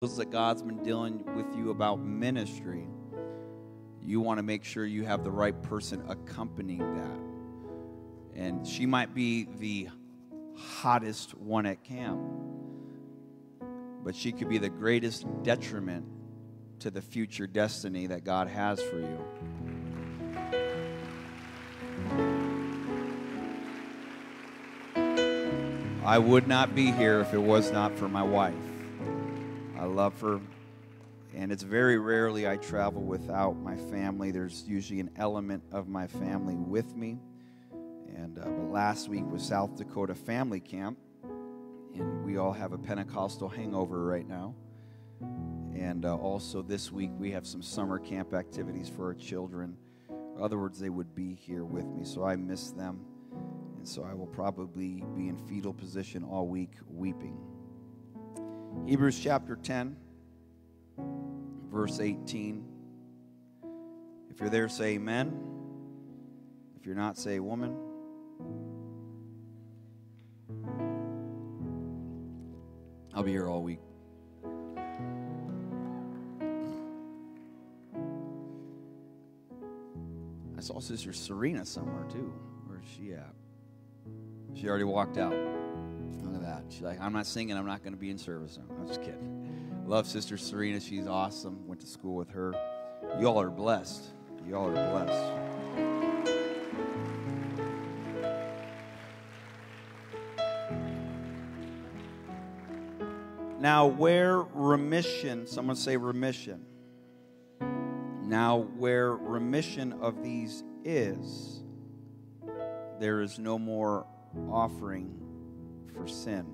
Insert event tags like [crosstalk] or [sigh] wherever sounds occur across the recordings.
that God's been dealing with you about ministry, you want to make sure you have the right person accompanying that. And she might be the hottest one at camp, but she could be the greatest detriment to the future destiny that God has for you. I would not be here if it was not for my wife. I love her. And it's very rarely I travel without my family. There's usually an element of my family with me. And uh, but last week was South Dakota Family Camp, and we all have a Pentecostal hangover right now. And uh, also this week we have some summer camp activities for our children. In other words, they would be here with me, so I miss them. And so I will probably be in fetal position all week weeping. Hebrews chapter 10, verse 18. If you're there, say amen. If you're not, say woman. I'll be here all week. I saw Sister Serena somewhere too. Where's she at? She already walked out. She's like, I'm not singing. I'm not going to be in service. I'm just kidding. Love Sister Serena. She's awesome. Went to school with her. Y'all are blessed. Y'all are blessed. Now, where remission, someone say remission. Now, where remission of these is, there is no more offering for sin.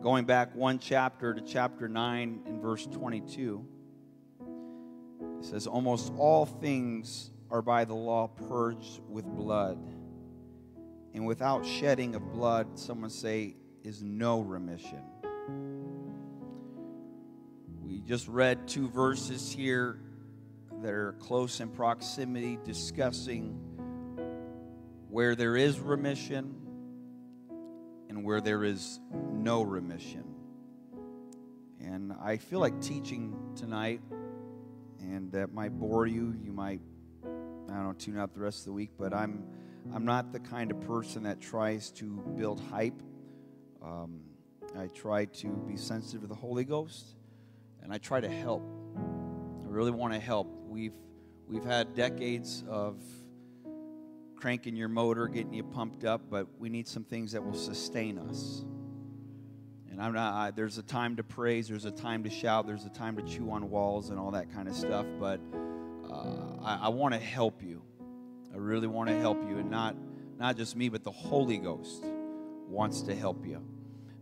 Going back one chapter to chapter 9 in verse 22, it says, Almost all things are by the law purged with blood. And without shedding of blood, someone say, is no remission. We just read two verses here that are close in proximity discussing where there is remission and where there is no remission. And I feel like teaching tonight, and that might bore you. You might, I don't know, tune out the rest of the week, but I'm, I'm not the kind of person that tries to build hype. Um, I try to be sensitive to the Holy Ghost, and I try to help. I really want to help. We've, we've had decades of cranking your motor, getting you pumped up, but we need some things that will sustain us. And I'm not, I, there's a time to praise, there's a time to shout, there's a time to chew on walls and all that kind of stuff, but uh, I, I want to help you. I really want to help you, and not, not just me, but the Holy Ghost wants to help you.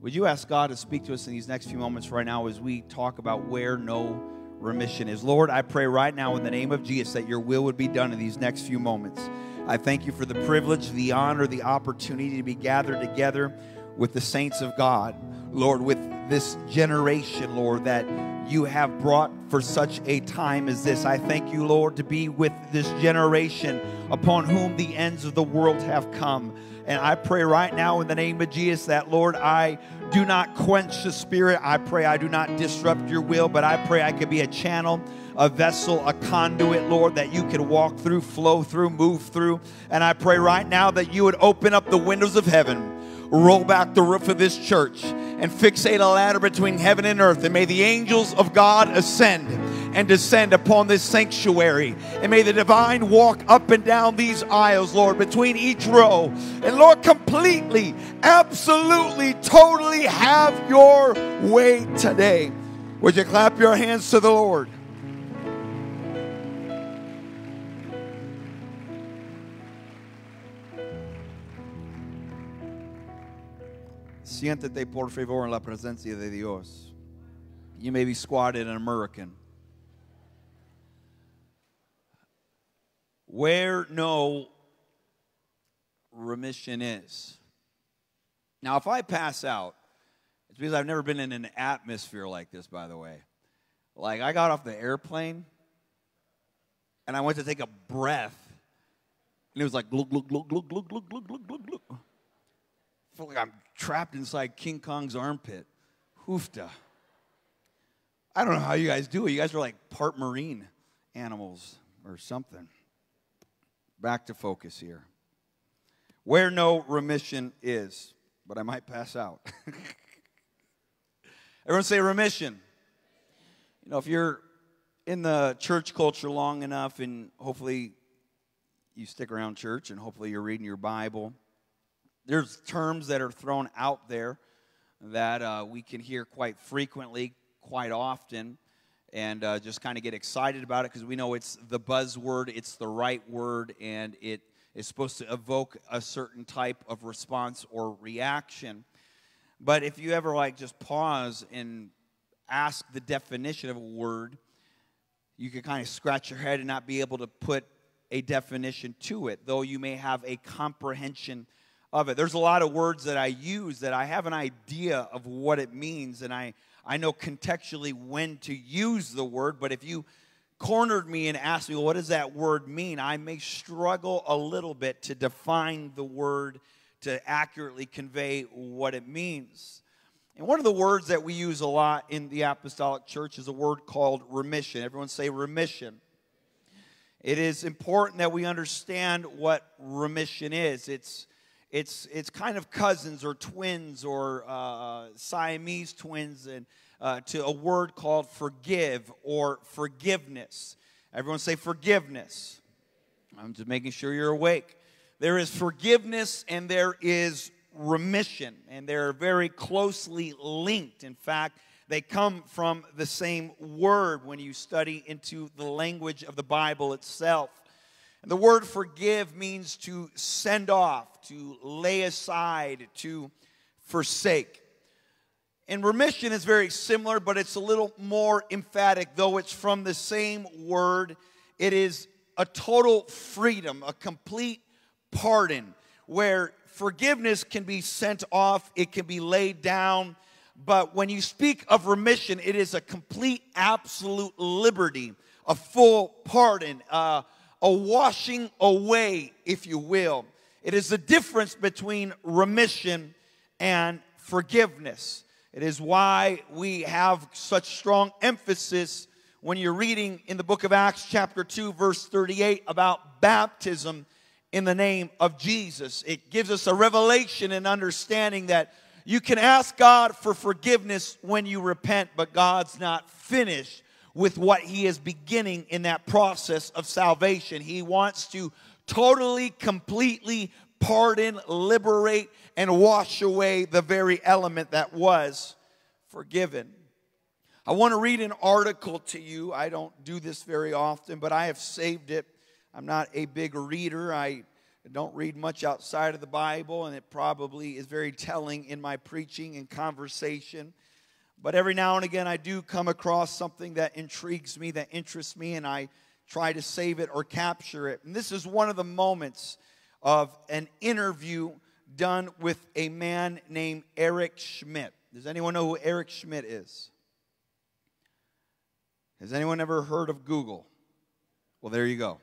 Would you ask God to speak to us in these next few moments right now as we talk about where no remission is? Lord, I pray right now in the name of Jesus that your will would be done in these next few moments. I thank you for the privilege, the honor, the opportunity to be gathered together with the saints of God. Lord, with this generation, Lord, that you have brought for such a time as this. I thank you, Lord, to be with this generation upon whom the ends of the world have come. And I pray right now in the name of Jesus that, Lord, I do not quench the spirit. I pray I do not disrupt your will, but I pray I could be a channel, a vessel, a conduit, Lord, that you could walk through, flow through, move through. And I pray right now that you would open up the windows of heaven roll back the roof of this church and fixate a ladder between heaven and earth. And may the angels of God ascend and descend upon this sanctuary. And may the divine walk up and down these aisles, Lord, between each row. And Lord, completely, absolutely, totally have your way today. Would you clap your hands to the Lord? Siéntate por favor en la presencia de Dios. You may be squatted in American. Where no remission is. Now, if I pass out, it's because I've never been in an atmosphere like this, by the way. Like, I got off the airplane and I went to take a breath, and it was like, glug, glug, glug, glug, glug, glug, glug, glug, glug. I feel like I'm trapped inside King Kong's armpit. Hoofta. I don't know how you guys do it. You guys are like part marine animals or something. Back to focus here. Where no remission is, but I might pass out. [laughs] Everyone say remission. You know, if you're in the church culture long enough, and hopefully you stick around church, and hopefully you're reading your Bible, there's terms that are thrown out there that uh, we can hear quite frequently, quite often, and uh, just kind of get excited about it because we know it's the buzzword, it's the right word, and it is supposed to evoke a certain type of response or reaction. But if you ever like just pause and ask the definition of a word, you could kind of scratch your head and not be able to put a definition to it, though you may have a comprehension of it. There's a lot of words that I use that I have an idea of what it means, and I, I know contextually when to use the word, but if you cornered me and asked me, well, what does that word mean? I may struggle a little bit to define the word to accurately convey what it means. And one of the words that we use a lot in the apostolic church is a word called remission. Everyone say remission. It is important that we understand what remission is. It's it's it's kind of cousins or twins or uh, Siamese twins and uh, to a word called forgive or forgiveness. Everyone say forgiveness. I'm just making sure you're awake. There is forgiveness and there is remission, and they're very closely linked. In fact, they come from the same word when you study into the language of the Bible itself. And the word forgive means to send off, to lay aside, to forsake. And remission is very similar, but it's a little more emphatic, though it's from the same word. It is a total freedom, a complete pardon, where forgiveness can be sent off, it can be laid down. But when you speak of remission, it is a complete, absolute liberty, a full pardon, uh, a washing away, if you will. It is the difference between remission and forgiveness. It is why we have such strong emphasis when you're reading in the book of Acts, chapter 2, verse 38, about baptism in the name of Jesus. It gives us a revelation and understanding that you can ask God for forgiveness when you repent, but God's not finished with what He is beginning in that process of salvation. He wants to totally, completely pardon, liberate, and wash away the very element that was forgiven. I want to read an article to you. I don't do this very often, but I have saved it. I'm not a big reader. I don't read much outside of the Bible, and it probably is very telling in my preaching and conversation. But every now and again, I do come across something that intrigues me, that interests me, and I try to save it or capture it. And this is one of the moments of an interview done with a man named Eric Schmidt. Does anyone know who Eric Schmidt is? Has anyone ever heard of Google? Well, there you go.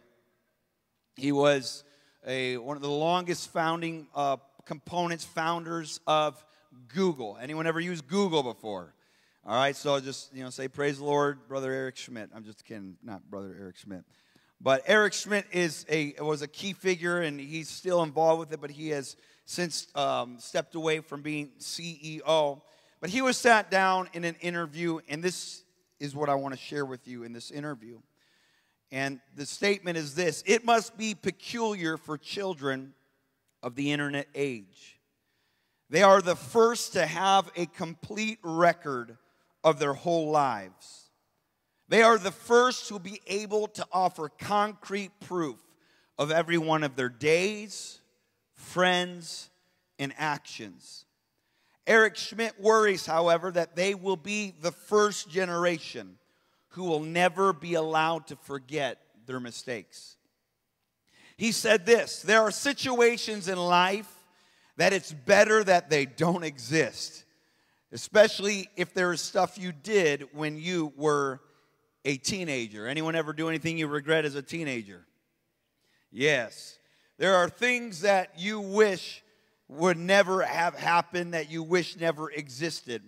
He was a, one of the longest founding uh, components, founders of Google. Anyone ever used Google before? All right, so just you know, say praise the Lord, brother Eric Schmidt. I'm just kidding, not brother Eric Schmidt. But Eric Schmidt is a was a key figure, and he's still involved with it. But he has since um, stepped away from being CEO. But he was sat down in an interview, and this is what I want to share with you in this interview. And the statement is this It must be peculiar for children of the internet age. They are the first to have a complete record of their whole lives. They are the first to be able to offer concrete proof of every one of their days, friends, and actions. Eric Schmidt worries, however, that they will be the first generation who will never be allowed to forget their mistakes. He said this there are situations in life that it's better that they don't exist, especially if there is stuff you did when you were a teenager. Anyone ever do anything you regret as a teenager? Yes. There are things that you wish would never have happened, that you wish never existed.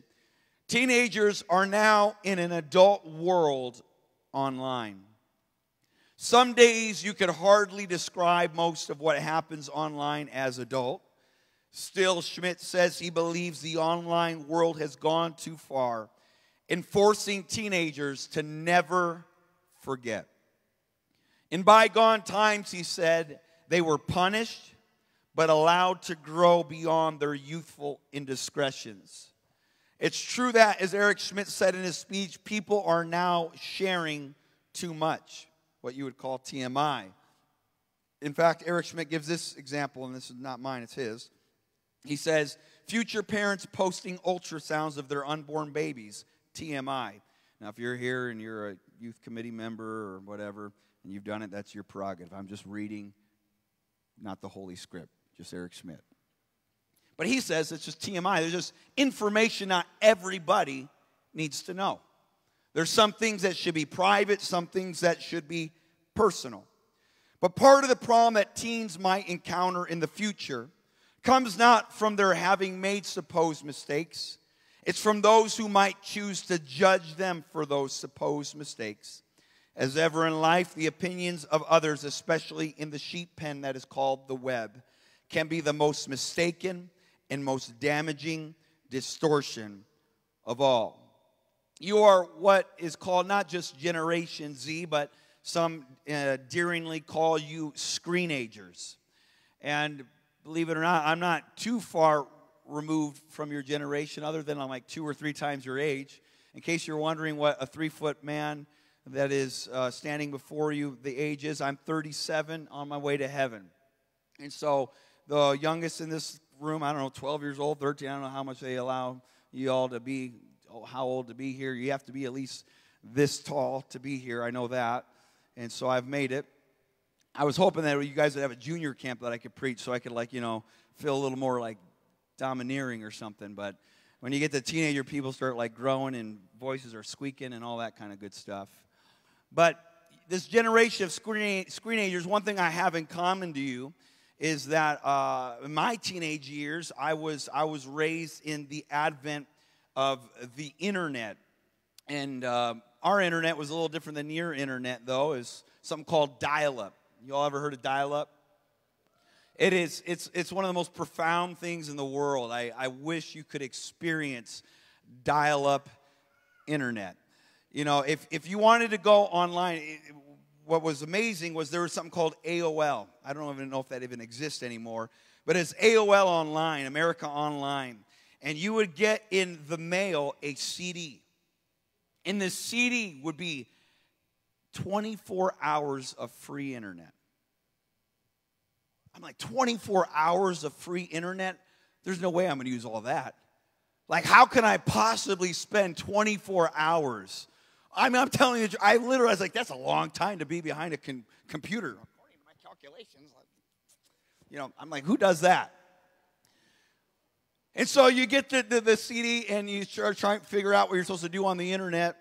Teenagers are now in an adult world online. Some days you could hardly describe most of what happens online as adult. Still, Schmidt says he believes the online world has gone too far in forcing teenagers to never forget. In bygone times, he said, they were punished but allowed to grow beyond their youthful indiscretions. It's true that, as Eric Schmidt said in his speech, people are now sharing too much, what you would call TMI. In fact, Eric Schmidt gives this example, and this is not mine, it's his. He says, Future parents posting ultrasounds of their unborn babies, TMI. Now, if you're here and you're a youth committee member or whatever, and you've done it, that's your prerogative. I'm just reading, not the Holy Script, just Eric Schmidt. But he says it's just TMI. There's just information not everybody needs to know. There's some things that should be private, some things that should be personal. But part of the problem that teens might encounter in the future comes not from their having made supposed mistakes, it's from those who might choose to judge them for those supposed mistakes. As ever in life, the opinions of others, especially in the sheep pen that is called the web, can be the most mistaken and most damaging distortion of all. You are what is called not just Generation Z, but some uh, daringly call you screenagers. And believe it or not, I'm not too far removed from your generation, other than I'm like two or three times your age. In case you're wondering what a three foot man that is uh, standing before you, the age is, I'm 37 on my way to heaven. And so the youngest in this room, I don't know, 12 years old, 13, I don't know how much they allow you all to be, how old to be here. You have to be at least this tall to be here. I know that. And so I've made it. I was hoping that you guys would have a junior camp that I could preach so I could, like, you know, feel a little more like domineering or something. But when you get the teenager, people start like growing and voices are squeaking and all that kind of good stuff. But this generation of screen, screenagers, one thing I have in common to you is that uh, in my teenage years, I was, I was raised in the advent of the internet. And uh, our internet was a little different than your internet, though. Is something called dial-up. You all ever heard of dial-up? It is, it's, it's one of the most profound things in the world. I, I wish you could experience dial-up internet. You know, if, if you wanted to go online, what was amazing was there was something called AOL. I don't even know if that even exists anymore, but it's AOL Online, America Online. And you would get in the mail a CD. And the CD would be 24 hours of free internet. I'm like, 24 hours of free internet? There's no way I'm to use all that. Like, how can I possibly spend 24 hours I mean, I'm telling you, I literally was like, that's a long time to be behind a computer. According to my calculations, you know, I'm like, who does that? And so you get the, the, the CD and you start trying to figure out what you're supposed to do on the internet.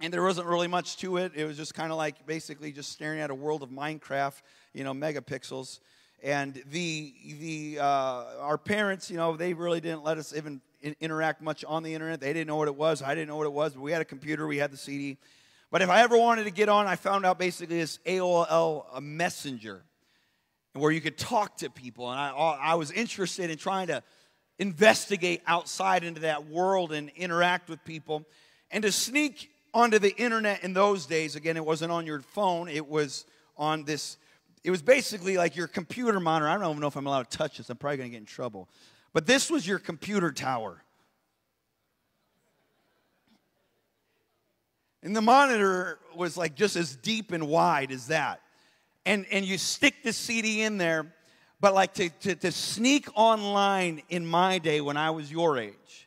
And there wasn't really much to it. It was just kind of like basically just staring at a world of Minecraft, you know, megapixels. And the the uh, our parents, you know, they really didn't let us even interact much on the internet. They didn't know what it was. I didn't know what it was. But we had a computer. We had the CD. But if I ever wanted to get on, I found out basically this AOL a messenger, where you could talk to people. And I, I was interested in trying to investigate outside into that world and interact with people. And to sneak onto the internet in those days, again, it wasn't on your phone, it was on this, it was basically like your computer monitor. I don't even know if I'm allowed to touch this, I'm probably gonna get in trouble. But this was your computer tower. And the monitor was like just as deep and wide as that. And, and you stick the CD in there, but like to, to, to sneak online in my day when I was your age,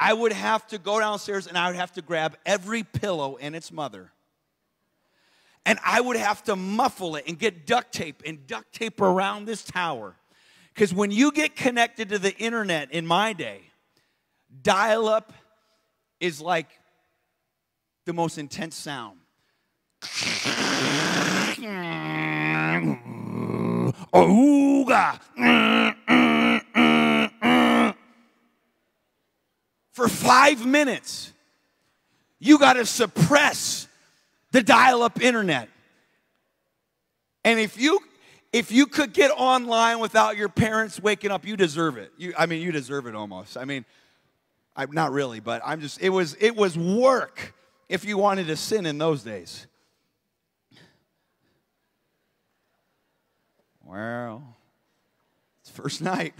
I would have to go downstairs and I would have to grab every pillow and its mother. And I would have to muffle it and get duct tape and duct tape around this tower because when you get connected to the internet in my day, dial up is like the most intense sound. [laughs] For five minutes, you got to suppress the dial up internet. And if you if you could get online without your parents waking up, you deserve it. You, I mean, you deserve it almost. I mean, I'm not really, but I'm just. It was it was work if you wanted to sin in those days. Well, it's first night.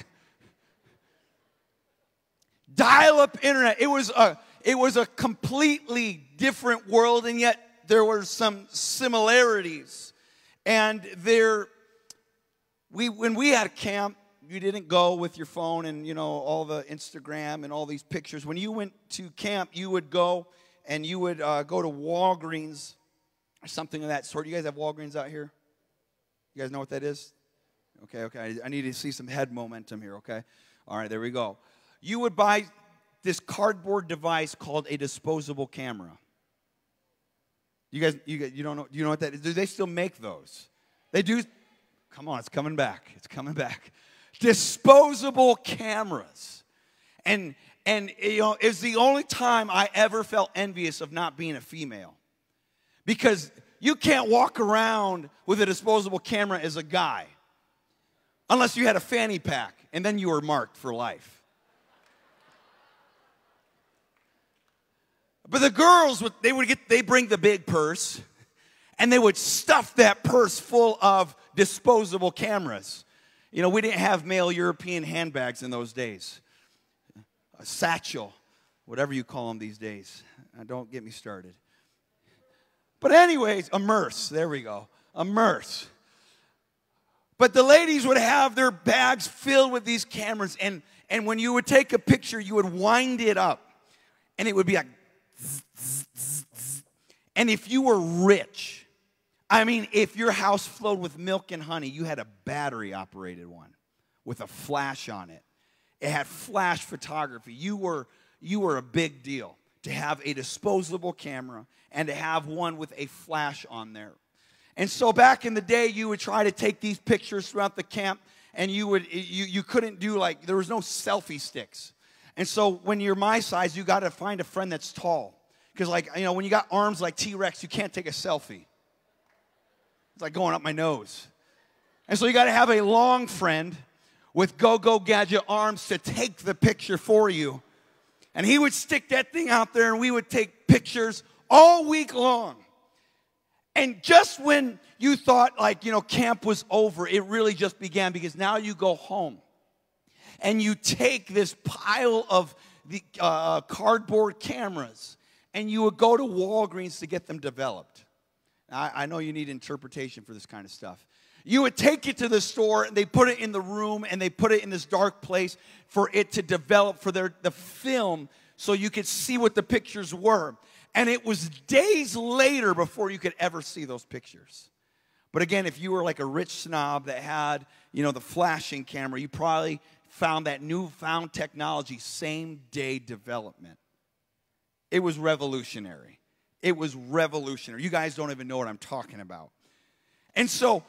Dial-up internet. It was a it was a completely different world, and yet there were some similarities. And there, we when we had a camp, you didn't go with your phone and you know all the Instagram and all these pictures. When you went to camp, you would go and you would uh, go to Walgreens or something of that sort. You guys have Walgreens out here? You guys know what that is? Okay, okay. I need to see some head momentum here, okay? All right, there we go. You would buy this cardboard device called a disposable camera. You guys, you, you don't know, you know what that is? Do they still make those? They do. Come on, it's coming back. It's coming back. Disposable cameras. And, and you know, it's the only time I ever felt envious of not being a female. Because you can't walk around with a disposable camera as a guy unless you had a fanny pack and then you were marked for life. But the girls, would, they would get, they bring the big purse and they would stuff that purse full of disposable cameras. You know, we didn't have male European handbags in those days. A satchel, whatever you call them these days. Don't get me started. But, anyways, a merce. There we go. A merce. But the ladies would have their bags filled with these cameras, and, and when you would take a picture, you would wind it up, and it would be like and if you were rich, I mean, if your house flowed with milk and honey, you had a battery operated one with a flash on it. It had flash photography. You were, you were a big deal to have a disposable camera and to have one with a flash on there. And so back in the day, you would try to take these pictures throughout the camp, and you would you, you couldn't do like there was no selfie sticks. And so when you're my size, you got to find a friend that's tall. Because, like, you know, when you got arms like T Rex, you can't take a selfie. It's like going up my nose. And so you got to have a long friend with go go gadget arms to take the picture for you. And he would stick that thing out there, and we would take pictures all week long. And just when you thought, like, you know, camp was over, it really just began because now you go home and you take this pile of the uh, cardboard cameras and you would go to Walgreens to get them developed. I, I know you need interpretation for this kind of stuff. You would take it to the store and they put it in the room and they put it in this dark place for it to develop for their, the film so you could see what the pictures were. And it was days later before you could ever see those pictures. But again, if you were like a rich snob that had, you know, the flashing camera, you probably found that newfound technology same day development. It was revolutionary. It was revolutionary. You guys don't even know what I'm talking about. And so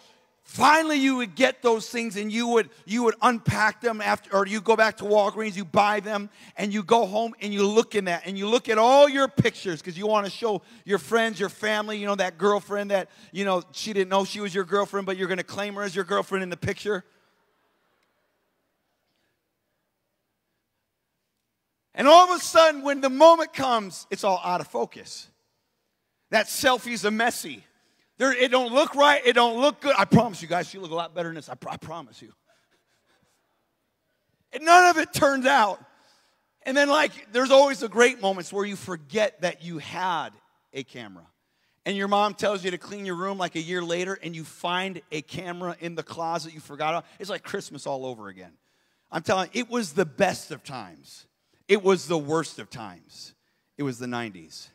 finally you would get those things and you would you would unpack them after or you go back to Walgreens, you buy them and you go home and you look in that and you look at all your pictures because you want to show your friends, your family, you know, that girlfriend that, you know, she didn't know she was your girlfriend, but you're gonna claim her as your girlfriend in the picture. And all of a sudden, when the moment comes, it's all out of focus. That selfie's a messy. There, it don't look right. It don't look good. I promise you guys, you look a lot better than this. I, I promise you. And none of it turns out. And then, like, there's always the great moments where you forget that you had a camera. And your mom tells you to clean your room like a year later, and you find a camera in the closet you forgot. It's like Christmas all over again. I'm telling you, it was the best of times. It was the worst of times. It was the 90s.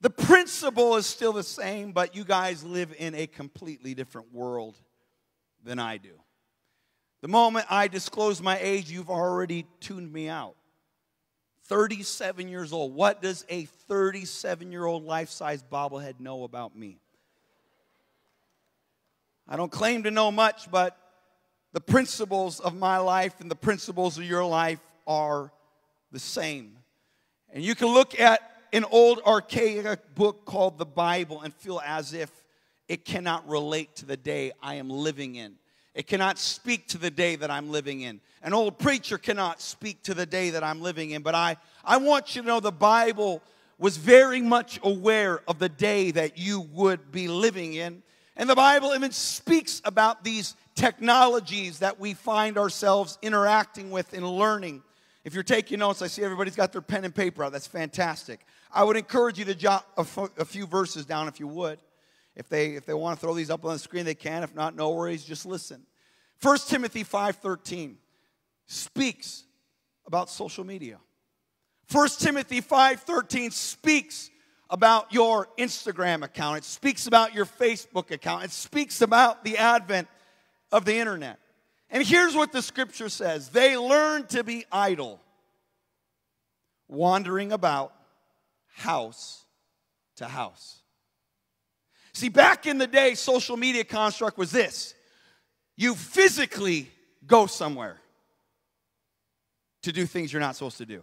The principle is still the same, but you guys live in a completely different world than I do. The moment I disclose my age, you've already tuned me out. 37 years old. What does a 37 year old life size bobblehead know about me? I don't claim to know much, but the principles of my life and the principles of your life are the same. And you can look at an old archaic book called the Bible and feel as if it cannot relate to the day I am living in. It cannot speak to the day that I'm living in. An old preacher cannot speak to the day that I'm living in. But I, I want you to know the Bible was very much aware of the day that you would be living in. And the Bible even speaks about these technologies that we find ourselves interacting with and learning. If you're taking notes, I see everybody's got their pen and paper out. That's fantastic. I would encourage you to jot a few verses down if you would. If they, if they want to throw these up on the screen, they can. If not, no worries, just listen. 1 Timothy 5.13 speaks about social media. 1 Timothy 5.13 speaks about your Instagram account. It speaks about your Facebook account. It speaks about the advent of the internet. And here's what the scripture says they learn to be idle, wandering about house to house. See, back in the day, social media construct was this you physically go somewhere to do things you're not supposed to do.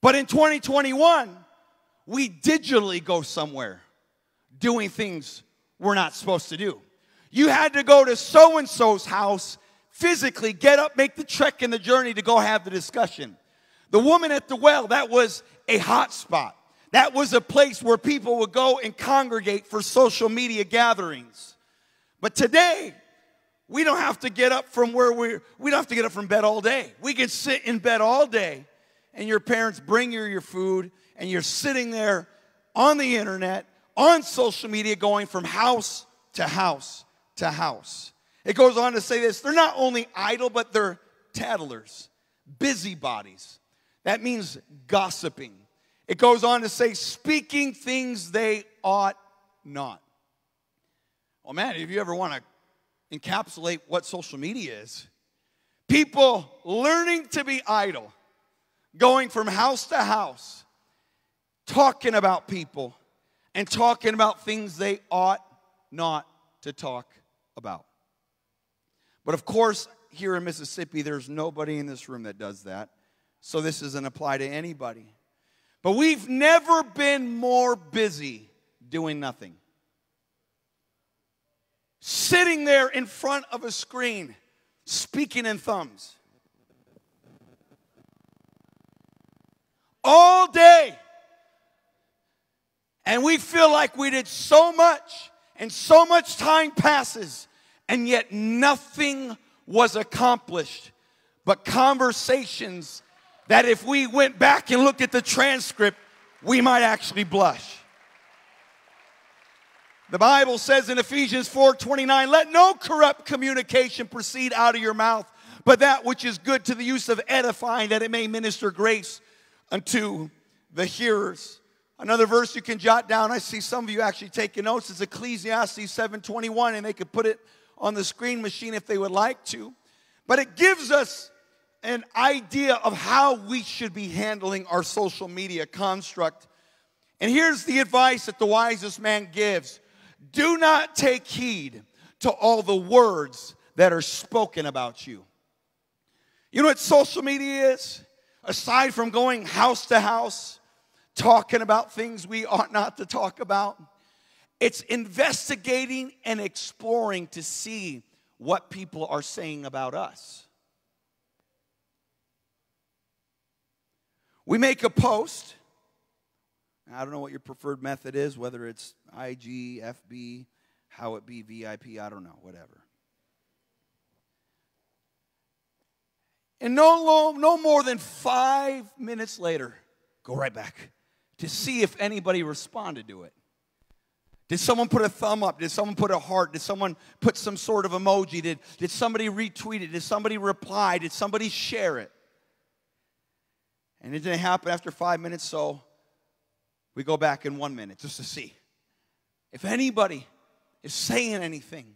But in 2021, we digitally go somewhere doing things we're not supposed to do. You had to go to so and so's house physically, get up, make the trek and the journey to go have the discussion. The woman at the well, that was a hot spot. That was a place where people would go and congregate for social media gatherings. But today, we don't have to get up from where we're, we don't have to get up from bed all day. We can sit in bed all day, and your parents bring you your food, and you're sitting there on the internet, on social media, going from house to house to house. It goes on to say this they're not only idle, but they're tattlers, busybodies. That means gossiping. It goes on to say, speaking things they ought not. Well, man, if you ever want to encapsulate what social media is, people learning to be idle, going from house to house, talking about people, and talking about things they ought not to talk about. But of course, here in Mississippi, there's nobody in this room that does that. So this doesn't apply to anybody. But we've never been more busy doing nothing. Sitting there in front of a screen, speaking in thumbs. All day. And we feel like we did so much, and so much time passes, and yet nothing was accomplished but conversations that if we went back and looked at the transcript, we might actually blush. The Bible says in Ephesians 4:29, "Let no corrupt communication proceed out of your mouth, but that which is good to the use of edifying, that it may minister grace unto the hearers." Another verse you can jot down. I see some of you actually taking notes. Is Ecclesiastes 7:21, and they could put it on the screen machine if they would like to. But it gives us an idea of how we should be handling our social media construct. And here's the advice that the wisest man gives do not take heed to all the words that are spoken about you. You know what social media is? Aside from going house to house, talking about things we ought not to talk about, it's investigating and exploring to see what people are saying about us. We make a post. I don't know what your preferred method is, whether it's IG, FB, how it be, VIP, I don't know, whatever. And no, no more than five minutes later, go right back to see if anybody responded to it. Did someone put a thumb up? Did someone put a heart? Did someone put some sort of emoji? Did, did somebody retweet it? Did somebody reply? Did somebody share it? And it didn't happen after five minutes, so we go back in one minute just to see if anybody is saying anything.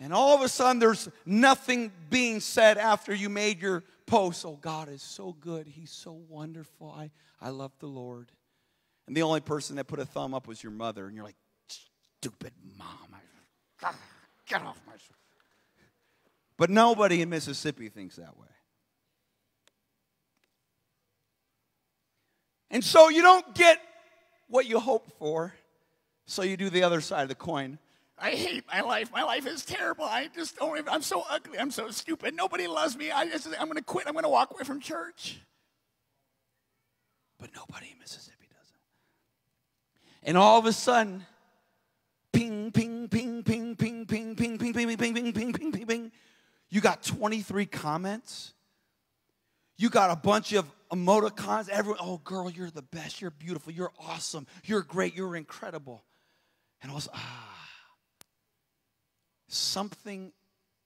And all of a sudden, there's nothing being said after you made your post. Oh, God is so good. He's so wonderful. I, I love the Lord. And the only person that put a thumb up was your mother. And you're like, stupid mom. [laughs] Get off my. But nobody in Mississippi thinks that way. And so you don't get what you hope for, so you do the other side of the coin. I hate my life. My life is terrible. I just don't. Even, I'm so ugly. I'm so stupid. Nobody loves me. I just, I'm going to quit. I'm going to walk away from church. But nobody in Mississippi. And all of a sudden, ping, ping, ping, ping, ping, ping, ping, ping, ping, ping, ping, ping, ping, ping, ping. You got 23 comments. You got a bunch of emoticons. Everyone, oh, girl, you're the best. You're beautiful. You're awesome. You're great. You're incredible. And also, ah, something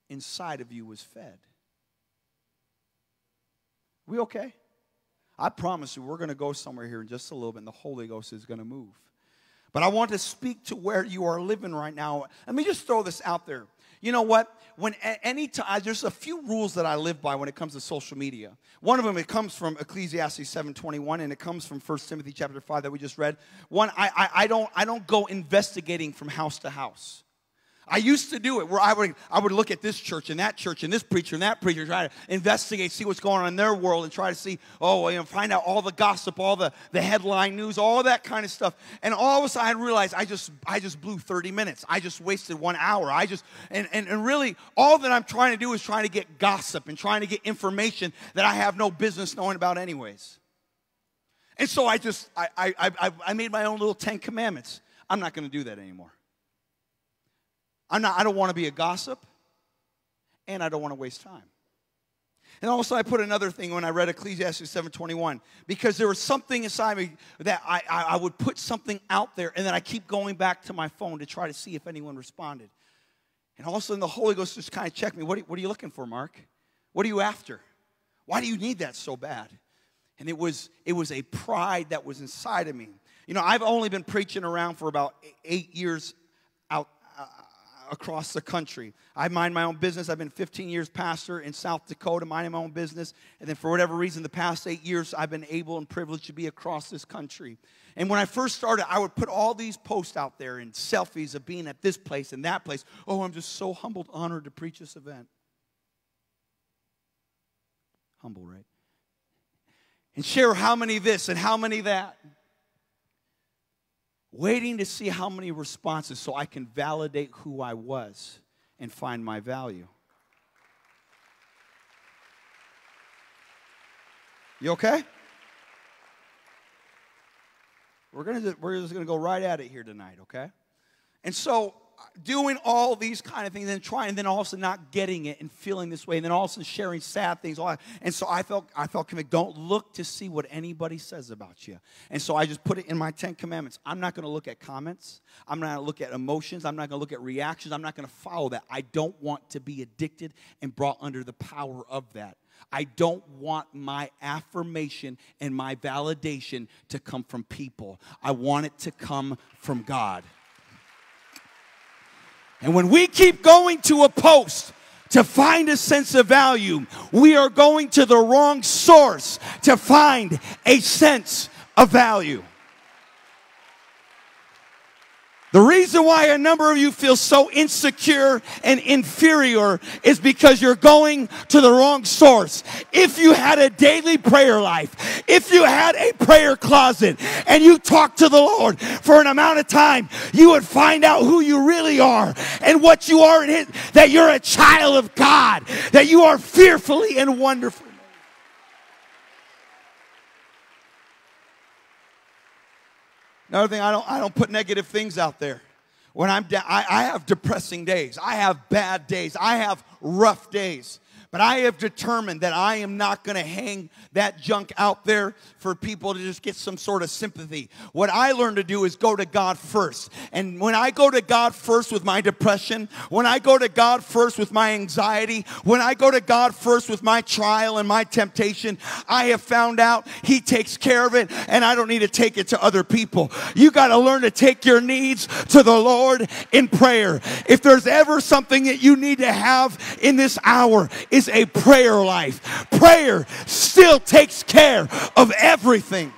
inside of you was fed. We okay? I promise you, we're going to go somewhere here in just a little bit, and the Holy Ghost is going to move. But I want to speak to where you are living right now. Let me just throw this out there. You know what? When any time, there's a few rules that I live by when it comes to social media. One of them, it comes from Ecclesiastes 7:21, and it comes from 1 Timothy chapter 5 that we just read. One, I, I, I don't, I don't go investigating from house to house. I used to do it where I would, I would look at this church and that church and this preacher and that preacher, try to investigate, see what's going on in their world, and try to see, oh, you know, find out all the gossip, all the, the headline news, all that kind of stuff. And all of a sudden I realized I just I just blew 30 minutes. I just wasted one hour. I just and, and, and really all that I'm trying to do is trying to get gossip and trying to get information that I have no business knowing about anyways. And so I just I I I, I made my own little Ten Commandments. I'm not going to do that anymore. I'm not, I don't want to be a gossip, and I don't want to waste time. And also, I put another thing when I read Ecclesiastes 7:21 because there was something inside me that I, I, I, would put something out there, and then I keep going back to my phone to try to see if anyone responded. And all of a sudden, the Holy Ghost just kind of checked me. What are, what are you looking for, Mark? What are you after? Why do you need that so bad? And it was it was a pride that was inside of me. You know, I've only been preaching around for about eight years out uh, across the country. I mind my own business. I've been 15 years pastor in South Dakota, minding my own business. And then for whatever reason, the past eight years, I've been able and privileged to be across this country. And when I first started, I would put all these posts out there and selfies of being at this place and that place. Oh, I'm just so humbled, honored to preach this event. Humble, right? And share how many this and how many that waiting to see how many responses so I can validate who I was and find my value. You okay? We're gonna we're just gonna go right at it here tonight, okay? And so doing all these kind of things and trying and then also not getting it and feeling this way and then also sharing sad things all and so i felt i felt convicted don't look to see what anybody says about you. And so i just put it in my 10 commandments. I'm not going to look at comments. I'm not going to look at emotions. I'm not going to look at reactions. I'm not going to follow that. I don't want to be addicted and brought under the power of that. I don't want my affirmation and my validation to come from people. I want it to come from God. And when we keep going to a post, to find a sense of value, we are going to the wrong source to find a sense of value. The reason why a number of you feel so insecure and inferior is because you're going to the wrong source. If you had a daily prayer life, if you had a prayer closet and you talked to the Lord for an amount of time, you would find out who you really are and what you are in that you're a child of God, that you are fearfully and wonderfully. Another thing, I don't, I don't put negative things out there. When I'm down, I, I have depressing days. I have bad days. I have rough days. But I have determined that I am not going to hang that junk out there for people to just get some sort of sympathy. What I learned to do is go to God first. And when I go to God first with my depression, when I go to God first with my anxiety, when I go to God first with my trial and my temptation, I have found out He takes care of it and I don't need to take it to other people. You got to learn to take your needs to the Lord in prayer. If there's ever something that you need to have in this hour, is is a prayer life. Prayer still takes care of everything.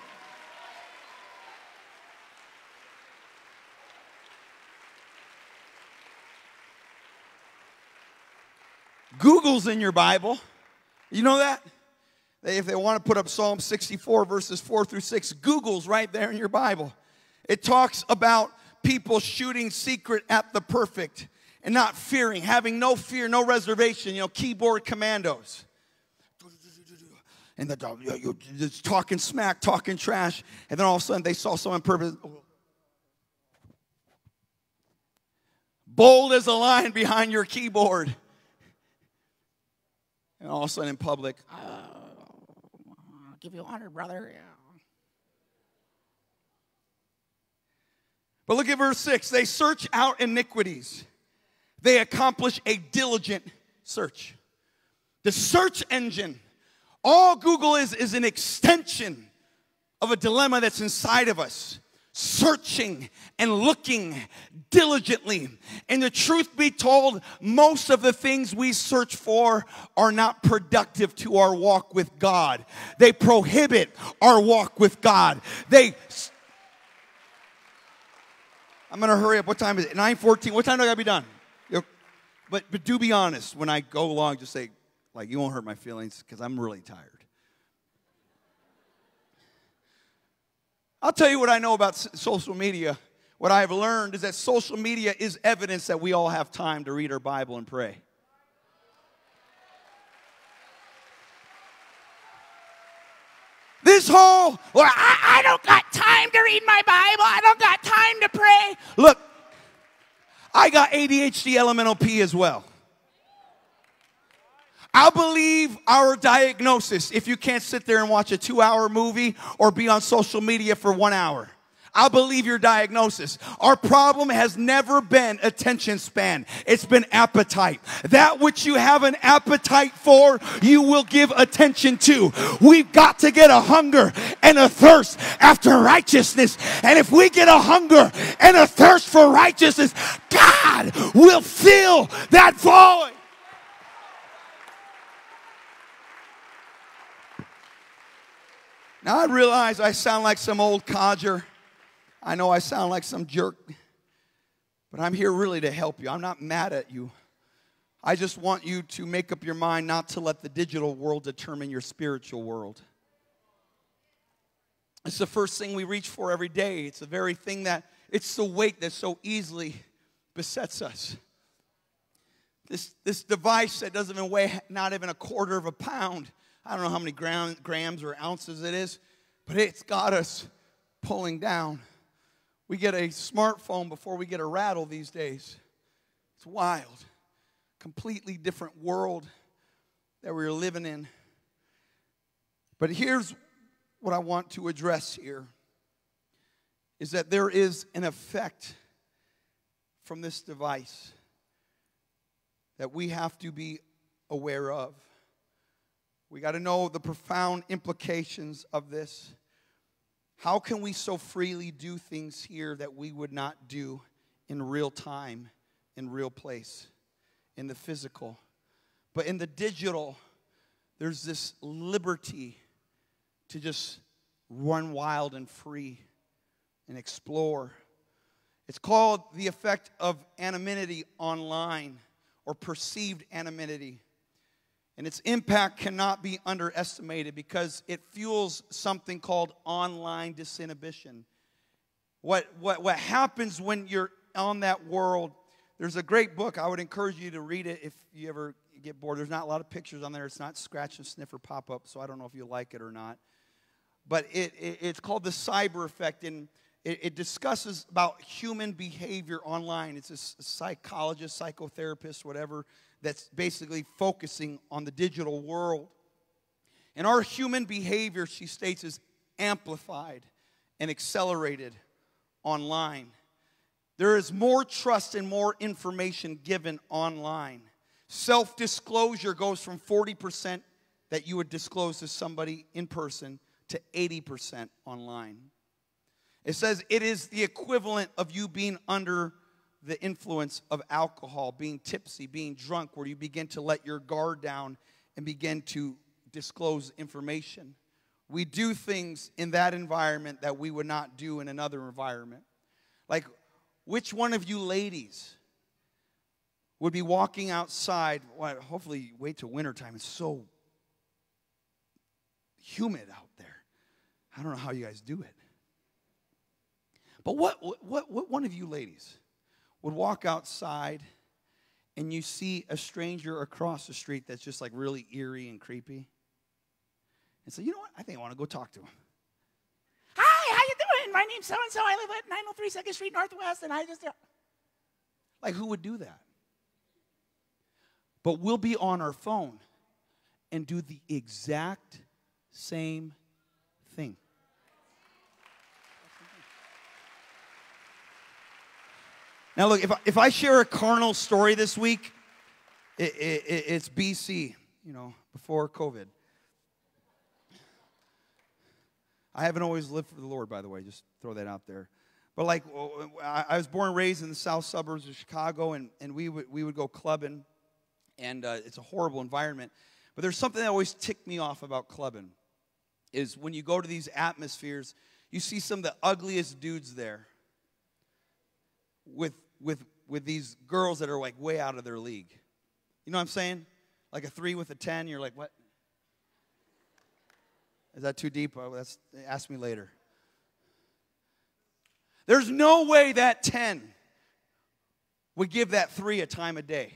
Google's in your Bible. You know that? If they want to put up Psalm 64, verses 4 through 6, Google's right there in your Bible. It talks about people shooting secret at the perfect and not fearing, having no fear, no reservation, you know, keyboard commandos. And the dog, you're just talking smack, talking trash, and then all of a sudden they saw someone purpose. Bold as a lion behind your keyboard. And all of a sudden in public, uh, I'll give you honor, brother. Yeah. But look at verse 6. They search out iniquities, they accomplish a diligent search. The search engine, all Google is, is an extension of a dilemma that's inside of us searching and looking diligently. And the truth be told, most of the things we search for are not productive to our walk with God. They prohibit our walk with God. They I'm gonna hurry up. What time is it? 9:14. What time do I gotta be done? But but do be honest. When I go along, just say, like, you won't hurt my feelings because I'm really tired. I'll tell you what I know about social media. What I have learned is that social media is evidence that we all have time to read our Bible and pray. This whole, well, I, I don't got time to read my Bible. I don't got time to pray. Look, I got ADHD elemental P as well. I'll believe our diagnosis if you can't sit there and watch a two hour movie or be on social media for one hour. I'll believe your diagnosis. Our problem has never been attention span. It's been appetite. That which you have an appetite for, you will give attention to. We've got to get a hunger and a thirst after righteousness. And if we get a hunger and a thirst for righteousness, God will fill that void. Now I realize I sound like some old codger. I know I sound like some jerk, but I'm here really to help you. I'm not mad at you. I just want you to make up your mind not to let the digital world determine your spiritual world. It's the first thing we reach for every day. It's the very thing that, it's the weight that so easily besets us. This, this device that doesn't even weigh not even a quarter of a pound. I don't know how many gram, grams or ounces it is, but it's got us pulling down. We get a smartphone before we get a rattle these days. It's wild. Completely different world that we're living in. But here's what I want to address here is that there is an effect from this device that we have to be aware of. We got to know the profound implications of this. How can we so freely do things here that we would not do in real time, in real place, in the physical? But in the digital, there's this liberty to just run wild and free and explore. It's called the effect of anonymity online or perceived anonymity. And its impact cannot be underestimated because it fuels something called online disinhibition. What, what, what happens when you're on that world, there's a great book. I would encourage you to read it if you ever get bored. There's not a lot of pictures on there. It's not scratch and sniff or pop up, so I don't know if you like it or not. But it, it it's called The Cyber Effect, and it, it discusses about human behavior online. It's a psychologist, psychotherapist, whatever that's basically focusing on the digital world. And our human behavior, she states, is amplified and accelerated online. There is more trust and more information given online. Self disclosure goes from 40% that you would disclose to somebody in person to 80% online. It says it is the equivalent of you being under the influence of alcohol, being tipsy, being drunk, where you begin to let your guard down and begin to disclose information. We do things in that environment that we would not do in another environment. Like, which one of you ladies would be walking outside. Well, hopefully, wait till wintertime. It's so humid out there. I don't know how you guys do it. But what, what, what one of you ladies would walk outside and you see a stranger across the street that's just like really eerie and creepy and say, you know what? I think I want to go talk to him. Hi, how you doing? My name's so and so. I live at 903 Second Street Northwest, and I just. Like, who would do that? But we'll be on our phone and do the exact same thing. Now, look, if I, if I share a carnal story this week, it, it, it's BC, you know, before COVID. I haven't always lived for the Lord, by the way, just throw that out there. But like, I was born and raised in the south suburbs of Chicago, and, and we, would, we would go clubbing, and uh, it's a horrible environment. But there's something that always ticked me off about clubbing is when you go to these atmospheres, you see some of the ugliest dudes there with with with these girls that are like way out of their league. You know what I'm saying? Like a three with a ten, you're like, what? Is that too deep? Oh, that's, ask me later. There's no way that 10 would give that three a time of day.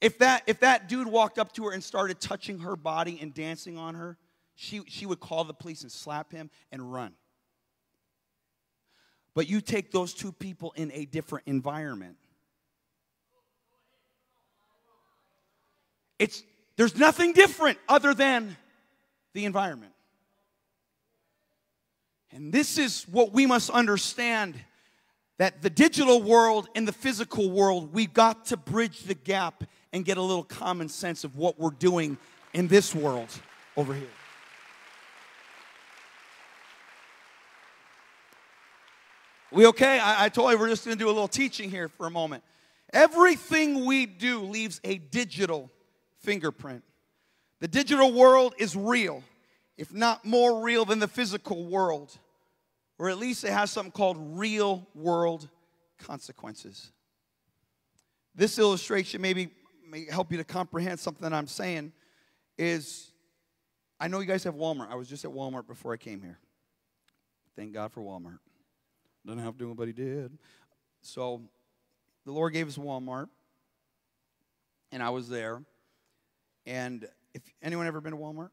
If that, if that dude walked up to her and started touching her body and dancing on her, she, she would call the police and slap him and run. But you take those two people in a different environment. It's there's nothing different other than the environment. And this is what we must understand that the digital world and the physical world, we've got to bridge the gap and get a little common sense of what we're doing in this world over here. We okay? I, I told you we're just going to do a little teaching here for a moment. Everything we do leaves a digital fingerprint. The digital world is real, if not more real than the physical world, or at least it has something called real world consequences. This illustration maybe may help you to comprehend something that I'm saying is I know you guys have Walmart. I was just at Walmart before I came here. Thank God for Walmart. Doesn't have to do, but he did. So the Lord gave us Walmart, and I was there. And if anyone ever been to Walmart?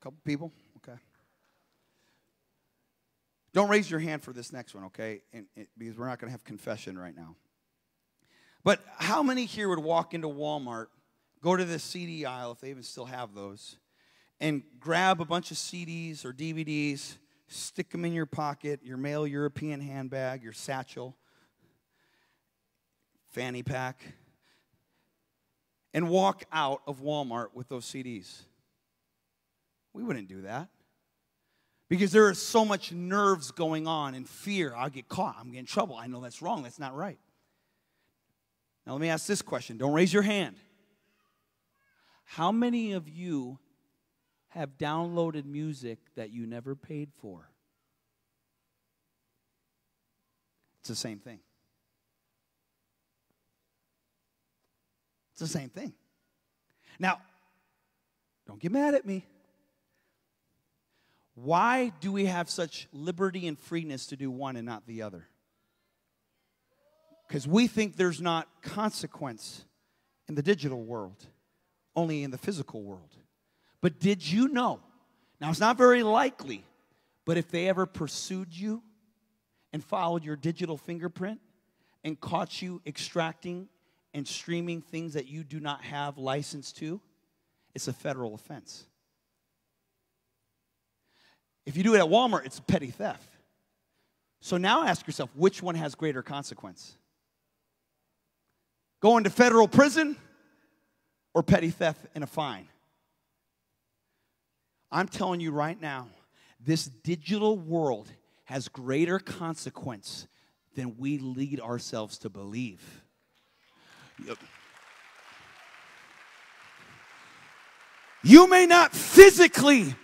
A couple people? Okay. Don't raise your hand for this next one, okay? And, because we're not going to have confession right now. But how many here would walk into Walmart, go to the CD aisle, if they even still have those, and grab a bunch of CDs or DVDs stick them in your pocket, your male European handbag, your satchel, fanny pack, and walk out of Walmart with those CDs. We wouldn't do that. Because there is so much nerves going on and fear. I'll get caught. I'm getting in trouble. I know that's wrong. That's not right. Now, let me ask this question. Don't raise your hand. How many of you have downloaded music that you never paid for. It's the same thing. It's the same thing. Now, don't get mad at me. Why do we have such liberty and freeness to do one and not the other? Because we think there's not consequence in the digital world, only in the physical world. But did you know? Now, it's not very likely, but if they ever pursued you and followed your digital fingerprint and caught you extracting and streaming things that you do not have license to, it's a federal offense. If you do it at Walmart, it's petty theft. So now ask yourself which one has greater consequence? Going to federal prison or petty theft and a fine? I'm telling you right now, this digital world has greater consequence than we lead ourselves to believe. You may not physically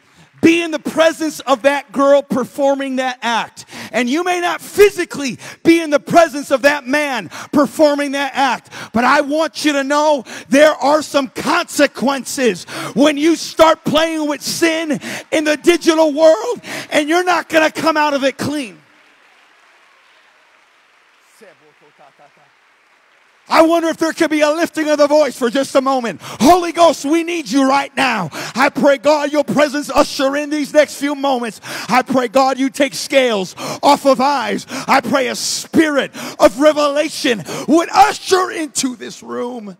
be in the presence of that girl performing that act. And you may not physically be in the presence of that man performing that act, but I want you to know there are some consequences when you start playing with sin in the digital world and you're not going to come out of it clean. I wonder if there could be a lifting of the voice for just a moment. Holy Ghost, we need you right now. I pray, God, your presence usher in these next few moments. I pray, God, you take scales off of eyes. I pray a spirit of revelation would usher into this room.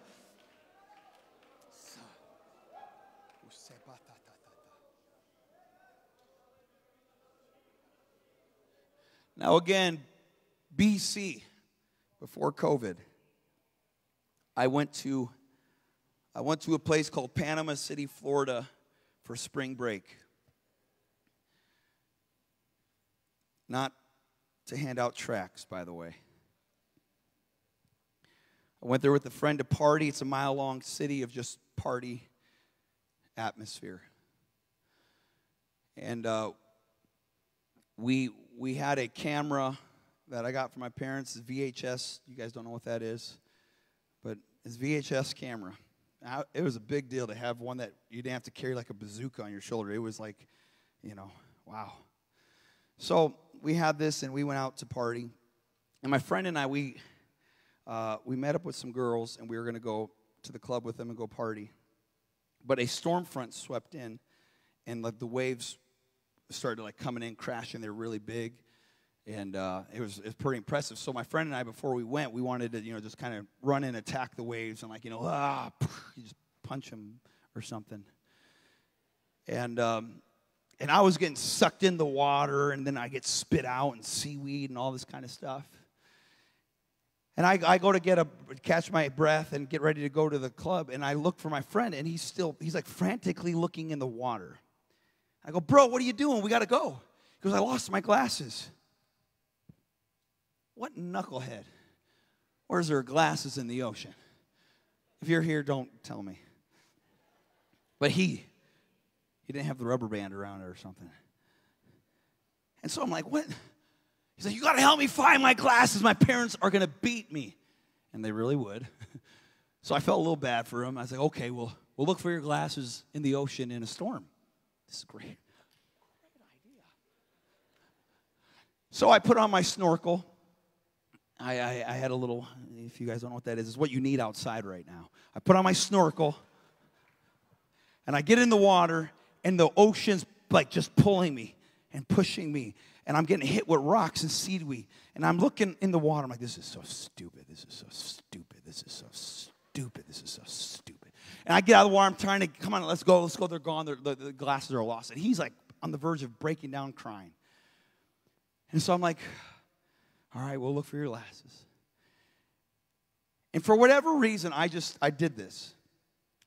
Now, again, BC, before COVID. I went to I went to a place called Panama City, Florida for spring break. Not to hand out tracts, by the way. I went there with a friend to party. It's a mile long city of just party atmosphere. And uh, we, we had a camera that I got from my parents, VHS. You guys don't know what that is but his VHS camera. It was a big deal to have one that you didn't have to carry like a bazooka on your shoulder. It was like, you know, wow. So we had this and we went out to party. And my friend and I, we, uh, we met up with some girls and we were going to go to the club with them and go party. But a storm front swept in and like the waves started like coming in, crashing. They're really big and uh, it, was, it was pretty impressive. So my friend and I, before we went, we wanted to, you know, just kind of run and attack the waves and like, you know, ah, you just punch them or something. And um, and I was getting sucked in the water, and then I get spit out and seaweed and all this kind of stuff. And I, I go to get a catch my breath and get ready to go to the club, and I look for my friend, and he's still he's like frantically looking in the water. I go, bro, what are you doing? We got to go. He goes, I lost my glasses. What knucklehead? Is there glasses in the ocean? If you're here, don't tell me. But he, he didn't have the rubber band around it or something. And so I'm like, what? He's like, you gotta help me find my glasses. My parents are gonna beat me. And they really would. [laughs] so I felt a little bad for him. I was like, okay, well, we'll look for your glasses in the ocean in a storm. This is great. Great idea. So I put on my snorkel I, I, I, had a little, if you guys don't know what that is, it's what you need outside right now. I put on my snorkel and I get in the water and the ocean's like just pulling me and pushing me. And I'm getting hit with rocks and seaweed. And I'm looking in the water. I'm like, this is so stupid. This is so stupid. This is so stupid. This is so stupid. And I get out of the water. I'm trying to, come on, let's go. Let's go. They're gone. They're, the, the glasses are lost. And he's like on the verge of breaking down crying. And so I'm like, all right, we'll look for your glasses. And for whatever reason, I just I did this.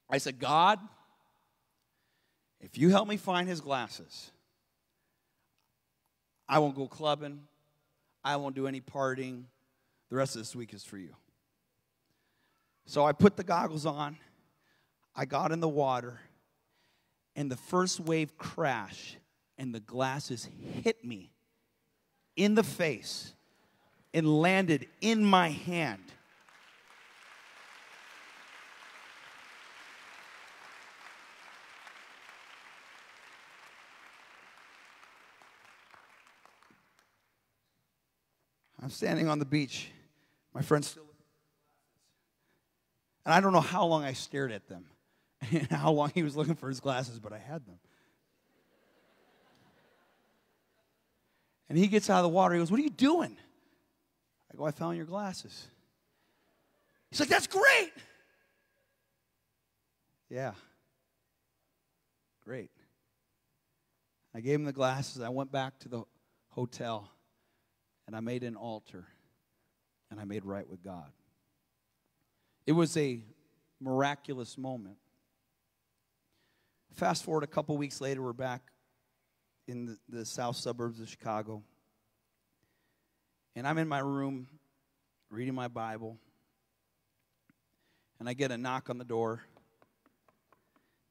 I said, God, if you help me find his glasses, I won't go clubbing. I won't do any partying. The rest of this week is for you. So I put the goggles on. I got in the water, and the first wave crashed, and the glasses hit me in the face and landed in my hand. I'm standing on the beach. My friend's still. And I don't know how long I stared at them [laughs] and how long he was looking for his glasses, but I had them. And he gets out of the water. He goes, What are you doing? I go, I found your glasses. He's like, That's great. Yeah. Great. I gave him the glasses. I went back to the hotel and I made an altar and I made right with God. It was a miraculous moment. Fast forward a couple weeks later, we're back in the, the south suburbs of Chicago. And I'm in my room reading my Bible. And I get a knock on the door.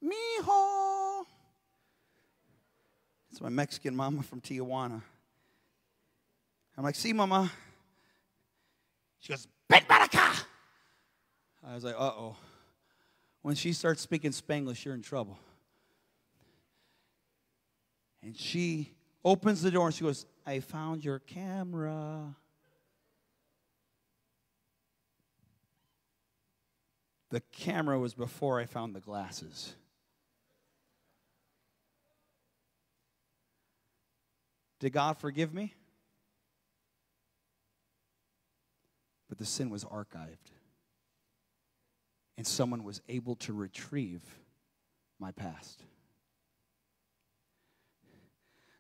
Mijo! It's my Mexican mama from Tijuana. I'm like, see, mama. She goes, Big Baraka. I was like, uh oh. When she starts speaking Spanglish, you're in trouble. And she opens the door and she goes, I found your camera. The camera was before I found the glasses. Did God forgive me? But the sin was archived. And someone was able to retrieve my past.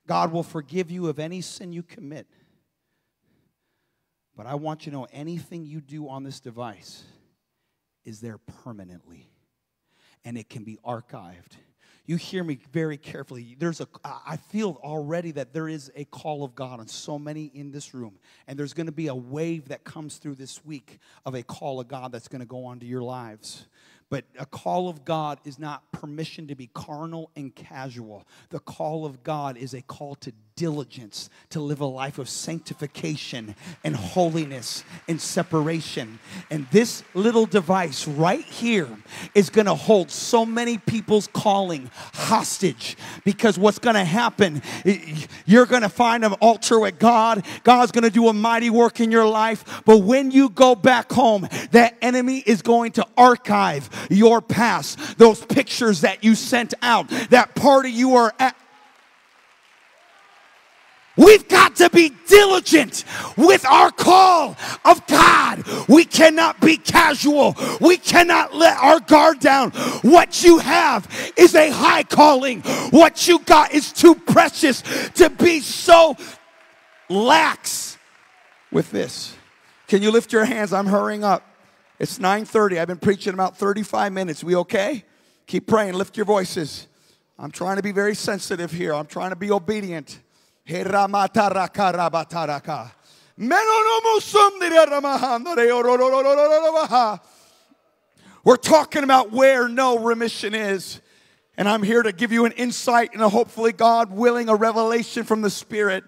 God will forgive you of any sin you commit. But I want you to know anything you do on this device is there permanently and it can be archived. You hear me very carefully. There's a I feel already that there is a call of God on so many in this room. And there's going to be a wave that comes through this week of a call of God that's going to go onto your lives. But a call of God is not permission to be carnal and casual. The call of God is a call to diligence, to live a life of sanctification and holiness and separation. And this little device right here is going to hold so many people's calling hostage because what's going to happen, you're going to find an altar with God. God's going to do a mighty work in your life. But when you go back home, that enemy is going to archive your past, those pictures that you sent out, that party you were at We've got to be diligent with our call of God. We cannot be casual. We cannot let our guard down. What you have is a high calling. What you got is too precious to be so lax with this. Can you lift your hands? I'm hurrying up. It's 9:30. I've been preaching about 35 minutes. We okay? Keep praying. Lift your voices. I'm trying to be very sensitive here. I'm trying to be obedient. We're talking about where no remission is. And I'm here to give you an insight and a hopefully, God willing, a revelation from the Spirit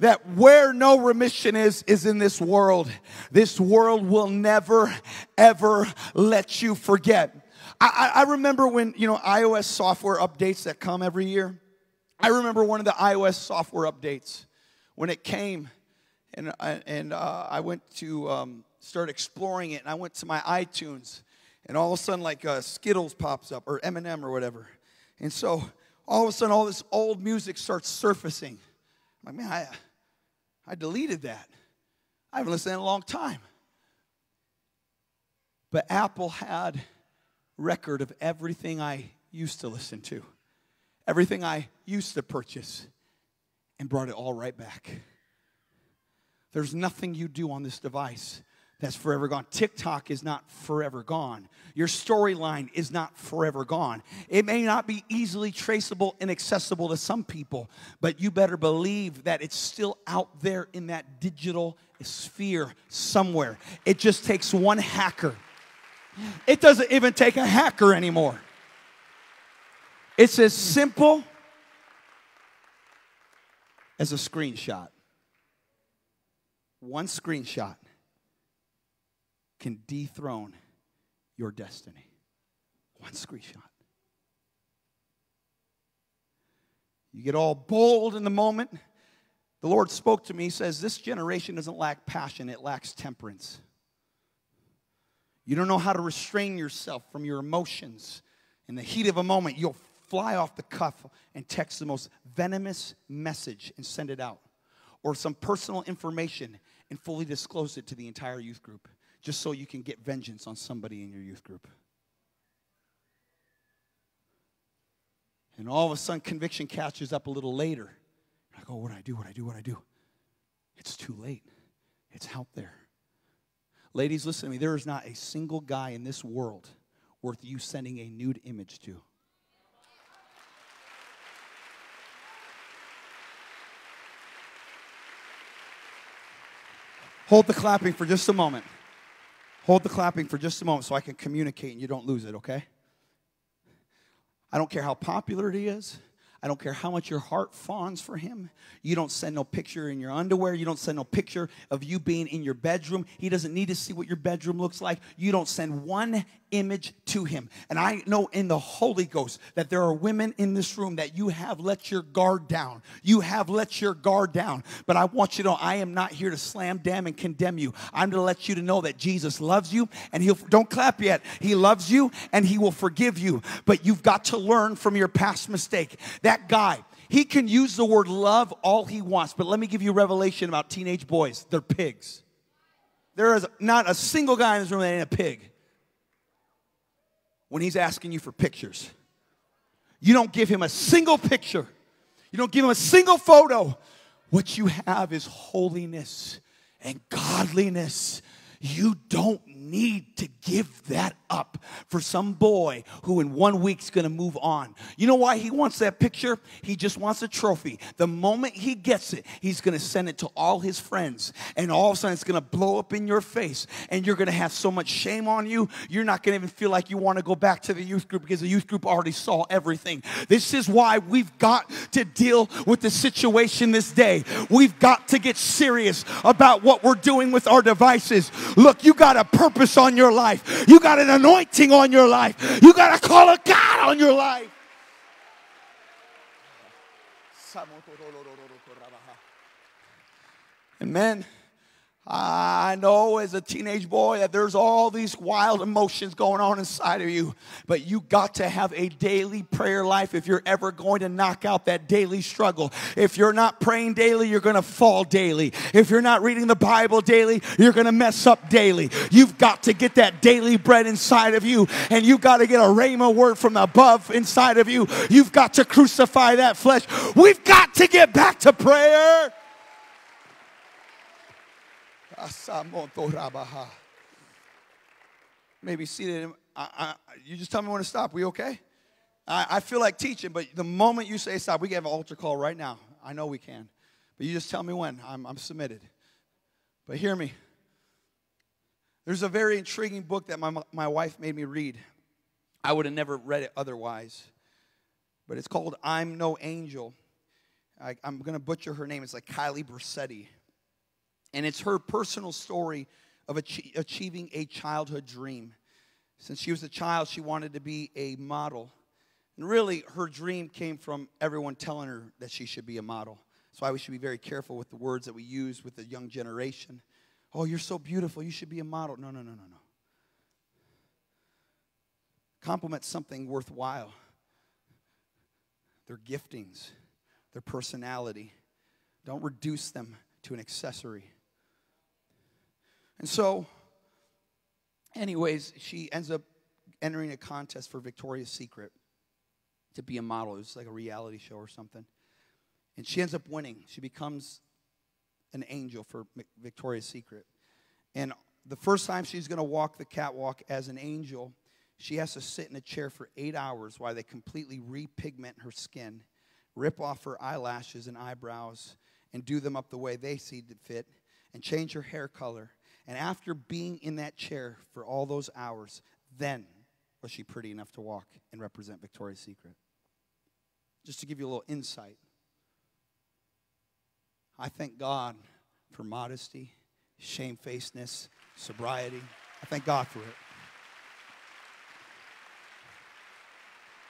that where no remission is, is in this world. This world will never, ever let you forget. I, I remember when, you know, iOS software updates that come every year. I remember one of the iOS software updates when it came, and, uh, and uh, I went to um, start exploring it, and I went to my iTunes, and all of a sudden, like uh, Skittles pops up, or Eminem, or whatever. And so all of a sudden, all this old music starts surfacing. I'm like, man, I, I deleted that. I haven't listened in a long time. But Apple had record of everything I used to listen to everything I used to purchase and brought it all right back. There's nothing you do on this device that's forever gone. TikTok is not forever gone. Your storyline is not forever gone. It may not be easily traceable and accessible to some people, but you better believe that it's still out there in that digital sphere somewhere. It just takes one hacker. It doesn't even take a hacker anymore. It's as simple as a screenshot. One screenshot can dethrone your destiny. One screenshot. You get all bold in the moment. The Lord spoke to me. He says, This generation doesn't lack passion, it lacks temperance. You don't know how to restrain yourself from your emotions. In the heat of a moment, you'll fly off the cuff and text the most venomous message and send it out, or some personal information and fully disclose it to the entire youth group, just so you can get vengeance on somebody in your youth group. And all of a sudden, conviction catches up a little later. Like, oh, what do I do? What do I do? What do I do? It's too late. It's out there. Ladies, listen to me. There is not a single guy in this world worth you sending a nude image to. Hold the clapping for just a moment. Hold the clapping for just a moment so I can communicate and you don't lose it, okay? I don't care how popular it is. I don't care how much your heart fawns for him. You don't send no picture in your underwear. You don't send no picture of you being in your bedroom. He doesn't need to see what your bedroom looks like. You don't send one image to him. And I know in the Holy Ghost that there are women in this room that you have let your guard down. You have let your guard down. But I want you to know I am not here to slam, damn, and condemn you. I'm to let you to know that Jesus loves you and he'll don't clap yet. He loves you and he will forgive you. But you've got to learn from your past mistake. That guy, he can use the word love all he wants, but let me give you a revelation about teenage boys. They're pigs. There is not a single guy in this room that ain't a pig when he's asking you for pictures. You don't give him a single picture, you don't give him a single photo. What you have is holiness and godliness. You don't need to give that up for some boy who in one week's gonna move on. You know why he wants that picture? He just wants a trophy. The moment he gets it, he's gonna send it to all his friends, and all of a sudden it's gonna blow up in your face, and you're gonna have so much shame on you, you're not gonna even feel like you wanna go back to the youth group because the youth group already saw everything. This is why we've got to deal with the situation this day. We've got to get serious about what we're doing with our devices. Look, you got a purpose on your life. You got an anointing on your life. You got a call of God on your life. Amen. I know as a teenage boy that there's all these wild emotions going on inside of you, but you got to have a daily prayer life if you're ever going to knock out that daily struggle. If you're not praying daily, you're going to fall daily. If you're not reading the Bible daily, you're going to mess up daily. You've got to get that daily bread inside of you, and you've got to get a rhema word from above inside of you. You've got to crucify that flesh. We've got to get back to prayer. Maybe seated. I, I, you just tell me when to stop. We okay? I, I feel like teaching, but the moment you say stop, we can have an altar call right now. I know we can. But you just tell me when. I'm, I'm submitted. But hear me. There's a very intriguing book that my, my wife made me read. I would have never read it otherwise. But it's called I'm No Angel. I, am going to butcher her name. It's like Kylie Brissetti. And it's her personal story of achieving a childhood dream. Since she was a child, she wanted to be a model. And really, her dream came from everyone telling her that she should be a model. That's why we should be very careful with the words that we use with the young generation. Oh, you're so beautiful. You should be a model. No, no, no, no, no. Compliment something worthwhile their giftings, their personality. Don't reduce them to an accessory. And so, anyways, she ends up entering a contest for Victoria's Secret to be a model. It was like a reality show or something. And she ends up winning. She becomes an angel for Victoria's Secret. And the first time she's going to walk the catwalk as an angel, she has to sit in a chair for eight hours while they completely repigment her skin, rip off her eyelashes and eyebrows, and do them up the way they see fit, and change her hair color and after being in that chair for all those hours, then was she pretty enough to walk and represent Victoria's Secret. Just to give you a little insight, I thank God for modesty, shamefacedness, sobriety. I thank God for it.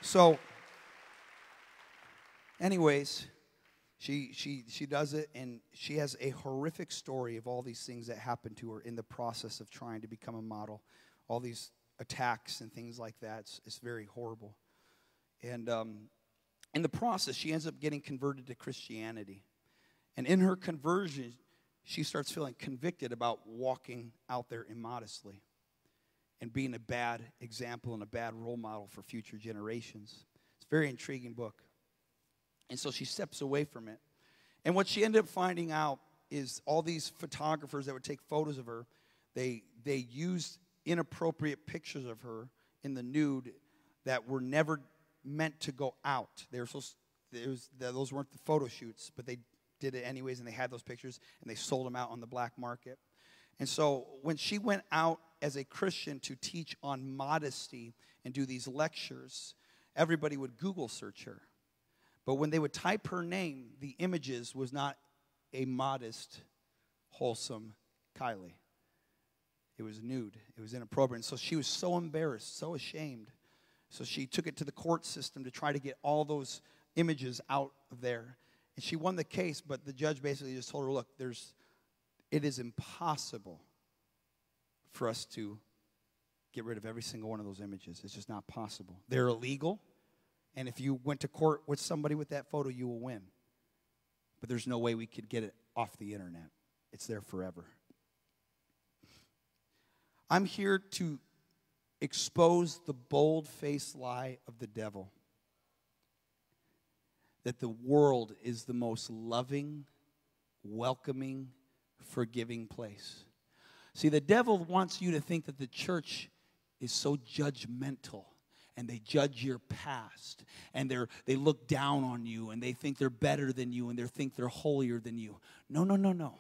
So, anyways, she, she, she does it, and she has a horrific story of all these things that happened to her in the process of trying to become a model. All these attacks and things like that. It's, it's very horrible. And um, in the process, she ends up getting converted to Christianity. And in her conversion, she starts feeling convicted about walking out there immodestly and being a bad example and a bad role model for future generations. It's a very intriguing book. And so she steps away from it. And what she ended up finding out is all these photographers that would take photos of her, they, they used inappropriate pictures of her in the nude that were never meant to go out. They were supposed, was, those weren't the photo shoots, but they did it anyways, and they had those pictures, and they sold them out on the black market. And so when she went out as a Christian to teach on modesty and do these lectures, everybody would Google search her But when they would type her name, the images was not a modest, wholesome Kylie. It was nude. It was inappropriate. And so she was so embarrassed, so ashamed. So she took it to the court system to try to get all those images out of there. And she won the case, but the judge basically just told her, look, there's it is impossible for us to get rid of every single one of those images. It's just not possible. They're illegal. And if you went to court with somebody with that photo, you will win. But there's no way we could get it off the internet. It's there forever. I'm here to expose the bold faced lie of the devil that the world is the most loving, welcoming, forgiving place. See, the devil wants you to think that the church is so judgmental and they judge your past and they they look down on you and they think they're better than you and they think they're holier than you. No, no, no, no.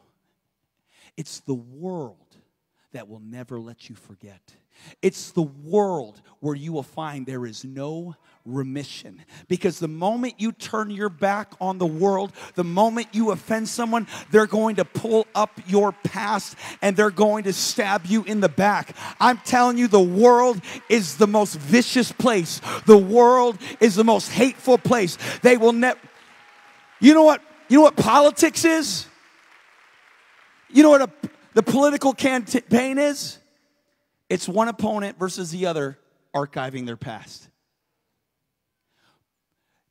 It's the world that will never let you forget. It's the world where you will find there is no remission. Because the moment you turn your back on the world, the moment you offend someone, they're going to pull up your past and they're going to stab you in the back. I'm telling you, the world is the most vicious place, the world is the most hateful place. They will never. You know what? You know what politics is? You know what a, the political campaign is? It's one opponent versus the other archiving their past.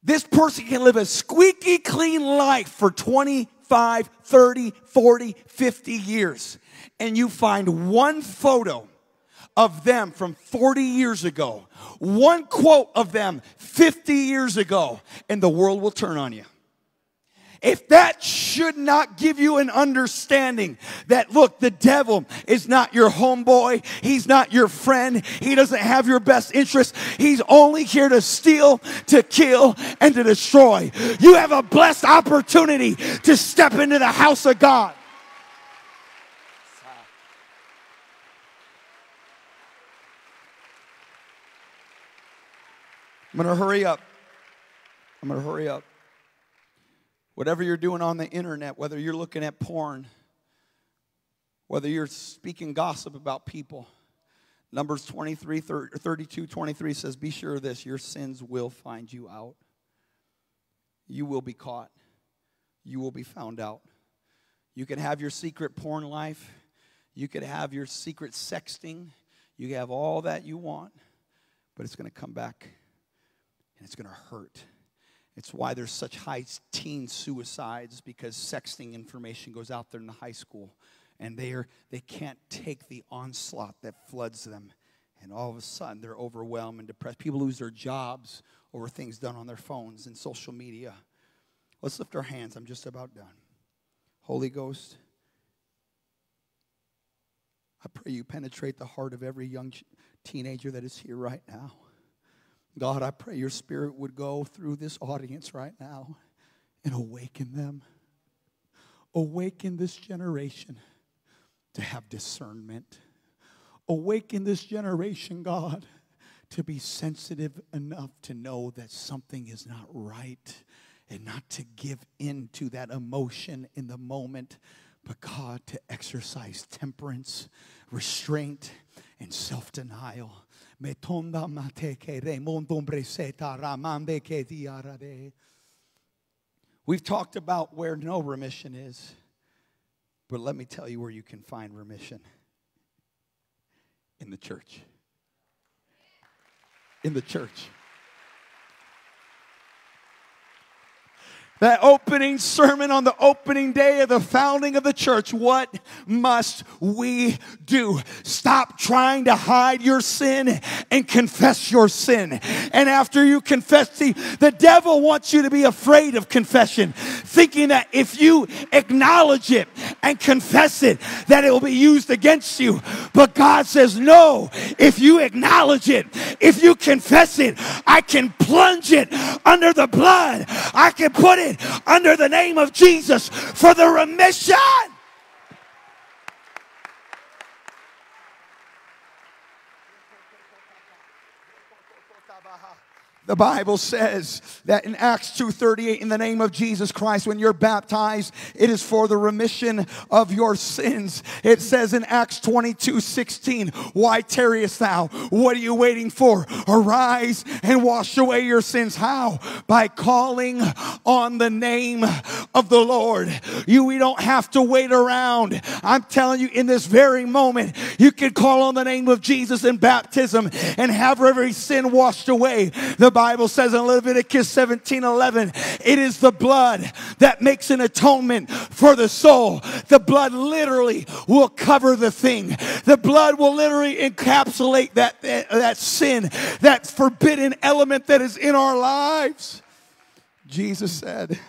This person can live a squeaky clean life for 25, 30, 40, 50 years. And you find one photo of them from 40 years ago, one quote of them 50 years ago, and the world will turn on you. If that should not give you an understanding that, look, the devil is not your homeboy, he's not your friend, he doesn't have your best interest, he's only here to steal, to kill, and to destroy. You have a blessed opportunity to step into the house of God. I'm going to hurry up. I'm going to hurry up. Whatever you're doing on the internet, whether you're looking at porn, whether you're speaking gossip about people, Numbers 23, 32, 23 says, Be sure of this, your sins will find you out. You will be caught. You will be found out. You can have your secret porn life. You could have your secret sexting. You have all that you want, but it's going to come back and it's going to hurt. It's why there's such high teen suicides because sexting information goes out there in the high school and they are they can't take the onslaught that floods them and all of a sudden they're overwhelmed and depressed. People lose their jobs over things done on their phones and social media. Let's lift our hands. I'm just about done. Holy Ghost, I pray you penetrate the heart of every young teenager that is here right now. God, I pray your spirit would go through this audience right now and awaken them. Awaken this generation to have discernment. Awaken this generation, God, to be sensitive enough to know that something is not right and not to give in to that emotion in the moment, but God, to exercise temperance, restraint, and self denial Ramande diarade. We've talked about where no remission is, but let me tell you where you can find remission in the church. In the church. That opening sermon on the opening day of the founding of the church. What must we do? Stop trying to hide your sin and confess your sin. And after you confess, see, the devil wants you to be afraid of confession, thinking that if you acknowledge it and confess it, that it will be used against you. But God says, no, if you acknowledge it, if you confess it, I can plunge it under the blood. I can put it under the name of Jesus for the remission. The Bible says that in Acts 2:38 in the name of Jesus Christ when you're baptized it is for the remission of your sins. It says in Acts 22:16 why tarriest thou? What are you waiting for? Arise and wash away your sins how? By calling on the name of the Lord. You we don't have to wait around. I'm telling you in this very moment you can call on the name of Jesus in baptism and have every sin washed away. The Bible says in Leviticus 17 11, it is the blood that makes an atonement for the soul. The blood literally will cover the thing, the blood will literally encapsulate that, that, that sin, that forbidden element that is in our lives. Jesus said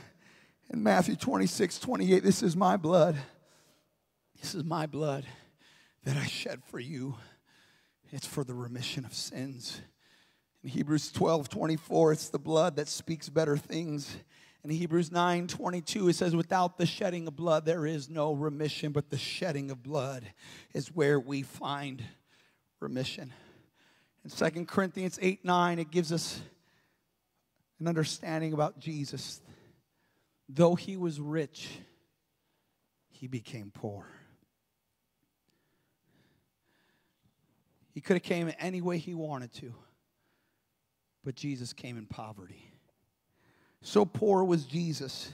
in Matthew 26 28, This is my blood. This is my blood that I shed for you. It's for the remission of sins. In Hebrews 12 24, it's the blood that speaks better things. In Hebrews 9 22, it says, Without the shedding of blood, there is no remission, but the shedding of blood is where we find remission. In 2 Corinthians 8 9, it gives us an understanding about Jesus. Though he was rich, he became poor. He could have came any way he wanted to. But Jesus came in poverty. So poor was Jesus.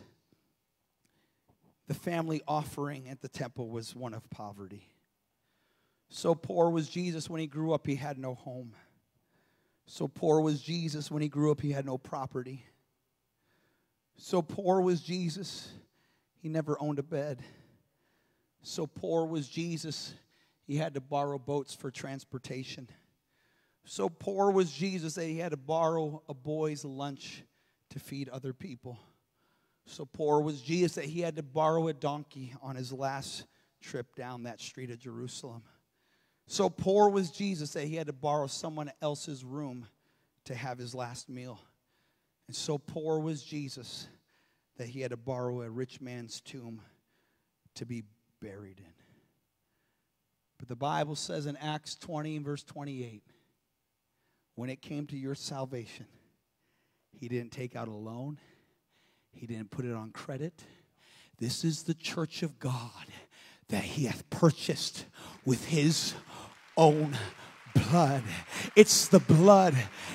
The family offering at the temple was one of poverty. So poor was Jesus when he grew up, he had no home. So poor was Jesus when he grew up, he had no property. So poor was Jesus, he never owned a bed. So poor was Jesus, he had to borrow boats for transportation. So poor was Jesus that he had to borrow a boy's lunch to feed other people. So poor was Jesus that he had to borrow a donkey on his last trip down that street of Jerusalem. So poor was Jesus that he had to borrow someone else's room to have his last meal. And so poor was Jesus that he had to borrow a rich man's tomb to be buried in. But the Bible says in Acts 20 and verse 28 when it came to your salvation, he didn't take out a loan, he didn't put it on credit. This is the church of God that he hath purchased with his own blood. It's the blood.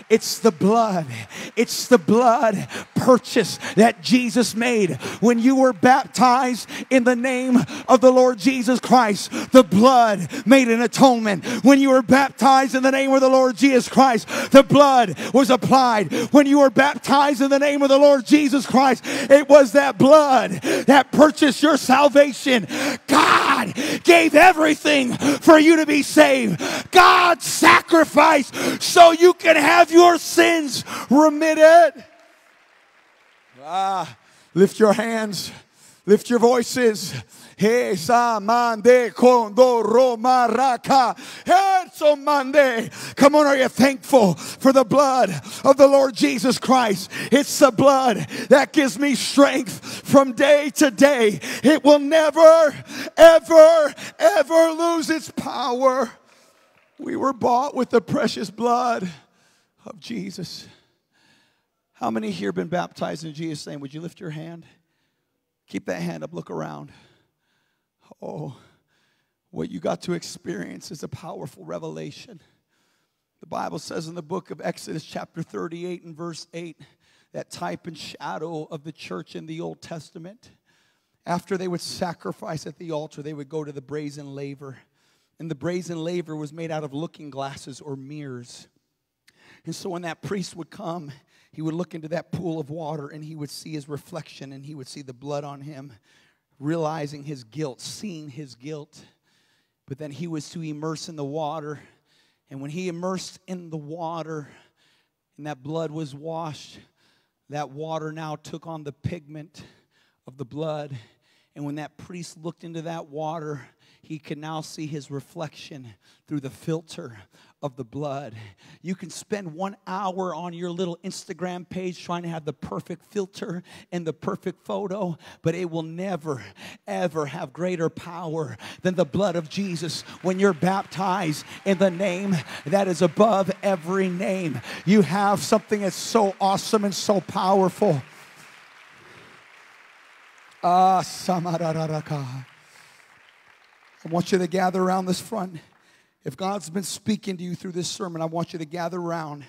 It's the blood. It's the blood purchase that Jesus made when you were baptized in the name of the Lord Jesus Christ. The blood made an atonement. When you were baptized in the name of the Lord Jesus Christ, the blood was applied. When you were baptized in the name of the Lord Jesus Christ, it was that blood that purchased your salvation. God gave everything for you to be saved. God sacrifice so you can have your sins remitted. Ah, lift your hands, lift your voices. Come on, are you thankful for the blood of the Lord Jesus Christ? It's the blood that gives me strength from day to day. It will never, ever, ever lose its power. We were bought with the precious blood of Jesus. How many here been baptized in Jesus' name? Would you lift your hand? Keep that hand up, look around. Oh, what you got to experience is a powerful revelation. The Bible says in the book of Exodus, chapter 38 and verse 8, that type and shadow of the church in the Old Testament. After they would sacrifice at the altar, they would go to the brazen laver and the brazen laver was made out of looking glasses or mirrors. And so when that priest would come, he would look into that pool of water and he would see his reflection and he would see the blood on him, realizing his guilt, seeing his guilt. But then he was to immerse in the water. And when he immersed in the water and that blood was washed, that water now took on the pigment of the blood And when that priest looked into that water, he can now see his reflection through the filter of the blood. You can spend one hour on your little Instagram page trying to have the perfect filter and the perfect photo, but it will never, ever have greater power than the blood of Jesus when you're baptized in the name that is above every name. You have something that's so awesome and so powerful. Ah, samararaka. I want you to gather around this front. If God's been speaking to you through this sermon, I want you to gather around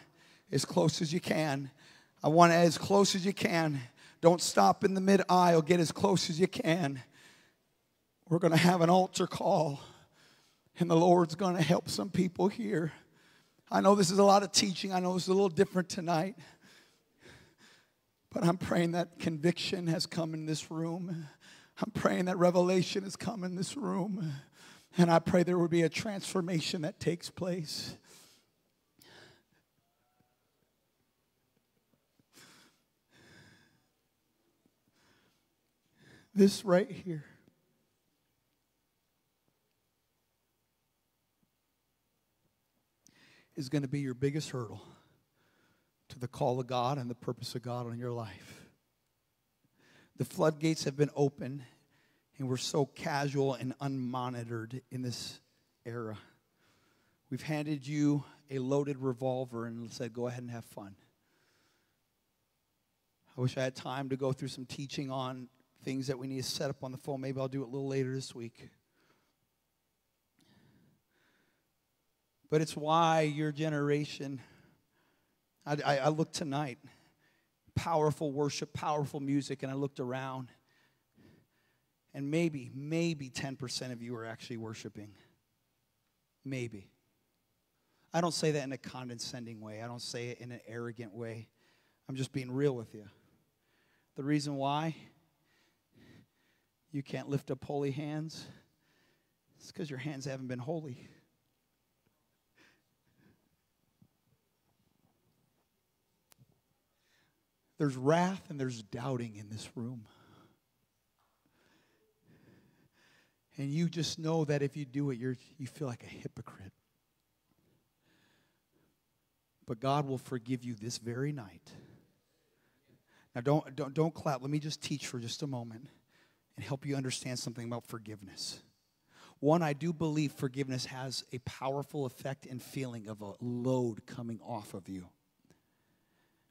as close as you can. I want to, as close as you can. Don't stop in the mid aisle. Get as close as you can. We're going to have an altar call, and the Lord's going to help some people here. I know this is a lot of teaching. I know this is a little different tonight. But I'm praying that conviction has come in this room. I'm praying that revelation has come in this room. And I pray there will be a transformation that takes place. This right here. Is going to be your biggest hurdle to the call of God and the purpose of God on your life. The floodgates have been open, and we're so casual and unmonitored in this era. We've handed you a loaded revolver and said, go ahead and have fun. I wish I had time to go through some teaching on things that we need to set up on the phone. Maybe I'll do it a little later this week. But it's why your generation, I, I, I look tonight powerful worship, powerful music, and I looked around, and maybe, maybe 10% of you are actually worshiping. Maybe. I don't say that in a condescending way, I don't say it in an arrogant way. I'm just being real with you. The reason why you can't lift up holy hands is because your hands haven't been holy. There's wrath and there's doubting in this room. And you just know that if you do it, you're, you feel like a hypocrite. But God will forgive you this very night. Now, don't, don't, don't clap. Let me just teach for just a moment and help you understand something about forgiveness. One, I do believe forgiveness has a powerful effect and feeling of a load coming off of you.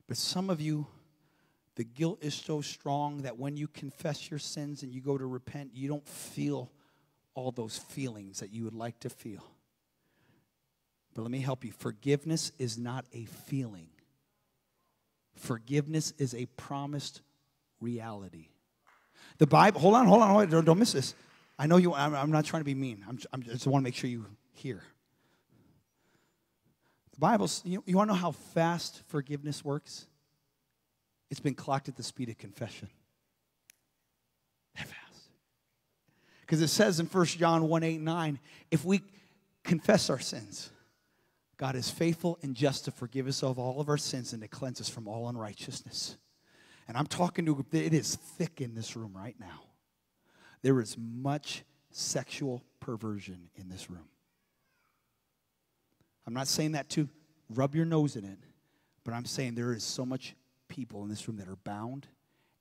But some of you, the guilt is so strong that when you confess your sins and you go to repent, you don't feel all those feelings that you would like to feel. But let me help you. Forgiveness is not a feeling, forgiveness is a promised reality. The Bible, hold on, hold on, hold on don't, don't miss this. I know you, I'm, I'm not trying to be mean. I'm, I'm just want to make sure you hear. The Bible, you, you want to know how fast forgiveness works? It's been clocked at the speed of confession. That fast. Because it says in 1 John 1 8 9, if we confess our sins, God is faithful and just to forgive us of all of our sins and to cleanse us from all unrighteousness. And I'm talking to, it is thick in this room right now. There is much sexual perversion in this room. I'm not saying that to rub your nose in it, but I'm saying there is so much people in this room that are bound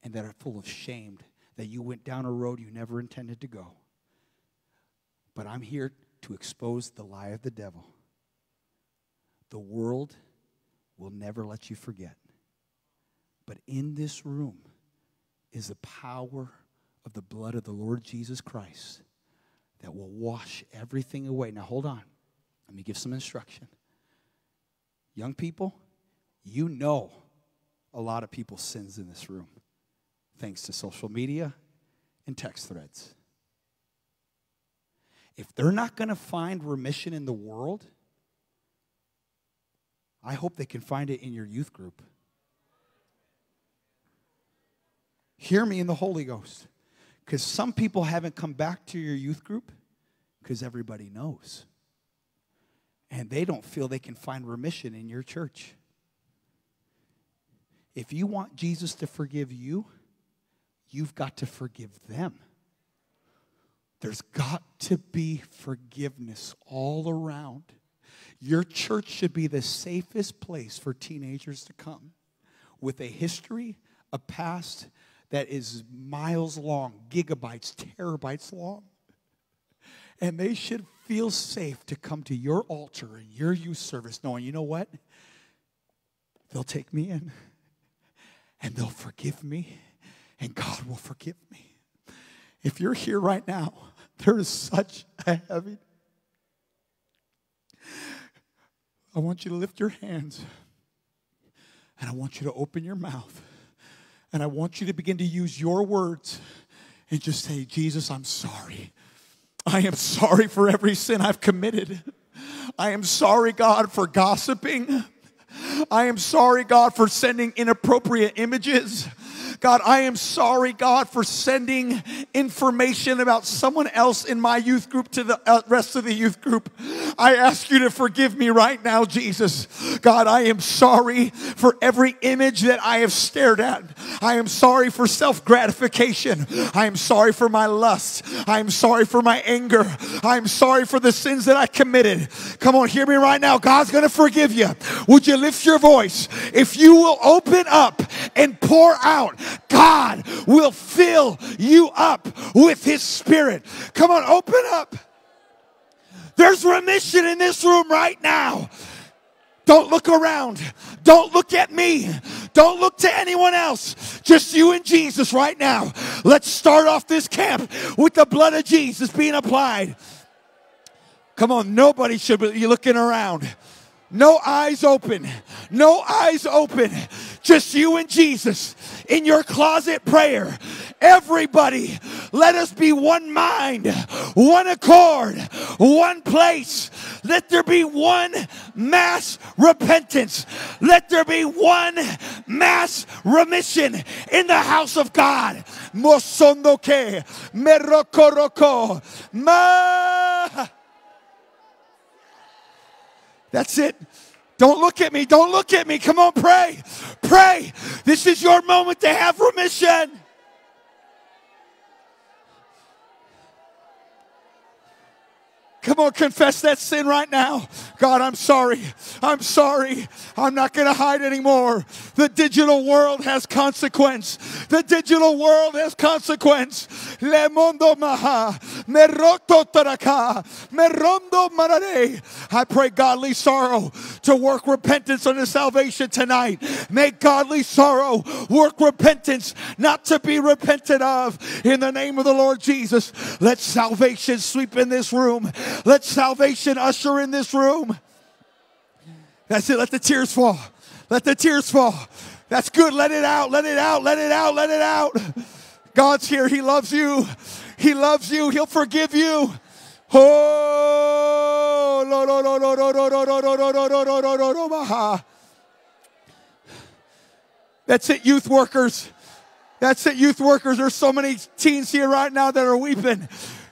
and that are full of shame that you went down a road you never intended to go. But I'm here to expose the lie of the devil. The world will never let you forget. But in this room is the power of the blood of the Lord Jesus Christ that will wash everything away. Now, hold on. Let me give some instruction. Young people, you know a lot of people's sins in this room, thanks to social media and text threads. If they're not going to find remission in the world, I hope they can find it in your youth group. Hear me in the Holy Ghost. Because some people haven't come back to your youth group because everybody knows. And they don't feel they can find remission in your church. If you want Jesus to forgive you, you've got to forgive them. There's got to be forgiveness all around. Your church should be the safest place for teenagers to come with a history, a past that is miles long, gigabytes, terabytes long. And they should feel safe to come to your altar and your youth service knowing, you know what? They'll take me in and they'll forgive me and God will forgive me. If you're here right now, [laughs] there is such a heavy. I want you to lift your hands and I want you to open your mouth and I want you to begin to use your words and just say, Jesus, I'm sorry. I am sorry for every sin I've committed. I am sorry, God, for gossiping. I am sorry, God, for sending inappropriate images. God, I am sorry, God, for sending information about someone else in my youth group to the uh, rest of the youth group. I ask you to forgive me right now, Jesus. God, I am sorry for every image that I have stared at. I am sorry for self gratification. I am sorry for my lust. I am sorry for my anger. I am sorry for the sins that I committed. Come on, hear me right now. God's going to forgive you. Would you lift your voice? If you will open up and pour out God will fill you up with His Spirit. Come on, open up. There's remission in this room right now. Don't look around. Don't look at me. Don't look to anyone else. Just you and Jesus right now. Let's start off this camp with the blood of Jesus being applied. Come on, nobody should be looking around. No eyes open. No eyes open. Just you and Jesus in your closet prayer. Everybody, let us be one mind, one accord, one place. Let there be one mass repentance. Let there be one mass remission in the house of God. Ma. That's it. Don't look at me. Don't look at me. Come on, pray. Pray. This is your moment to have remission. Come on, confess that sin right now. God, I'm sorry. I'm sorry. I'm not going to hide anymore. The digital world has consequence. The digital world has consequence. Le mondo maha. Meroto taraka. Merondo marare. I pray godly sorrow to work repentance unto salvation tonight. May godly sorrow work repentance, not to be repented of. In the name of the Lord Jesus, let salvation sweep in this room. Let salvation usher in this room. That's it. Let the tears fall. Let the tears fall. That's good. Let it out. Let it out. Let it out. Let it out. God's here. He loves you. He loves you. He'll forgive you. Oh, that's it, youth workers. That's it, youth workers. There's so many teens here right now that are weeping.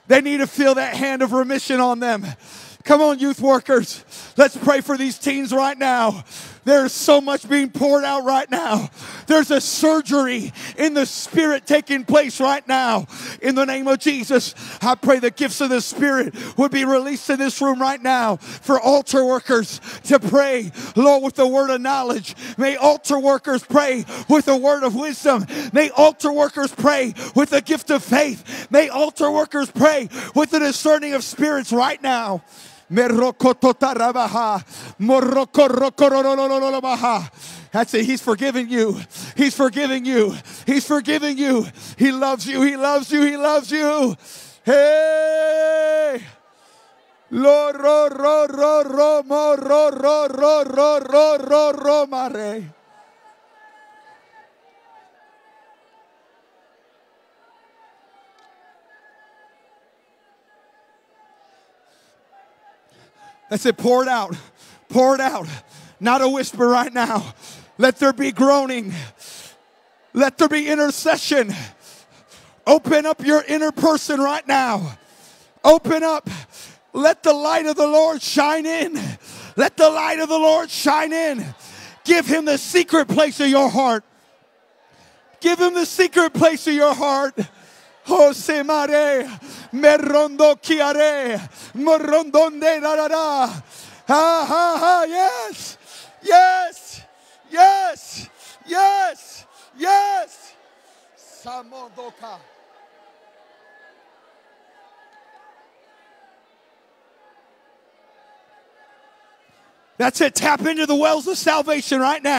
They need to feel that hand of remission on them. Come on, youth workers. Let's pray for these teens right now. There's so much being poured out right now. There's a surgery in the Spirit taking place right now. In the name of Jesus, I pray the gifts of the Spirit would be released in this room right now for altar workers to pray, Lord, with the word of knowledge. May altar workers pray with the word of wisdom. May altar workers pray with the gift of faith. May altar workers pray with the discerning of spirits right now. That's it. He's forgiving you. He's forgiving you. He's forgiving you. He loves you. He loves you. He loves you. Hey. Lo ro ro ro ro mo ro ro ro ro ro ro ro mare. I said, pour it out. Pour it out. Not a whisper right now. Let there be groaning. Let there be intercession. Open up your inner person right now. Open up. Let the light of the Lord shine in. Let the light of the Lord shine in. Give him the secret place of your heart. Give him the secret place of your heart. Jose Mare, Merondo Kiare, Morondonde Rarara. Ha ha ha, ah, ah, ah, yes, yes, yes, yes, yes. Samodoka. That's it. Tap into the wells of salvation right now.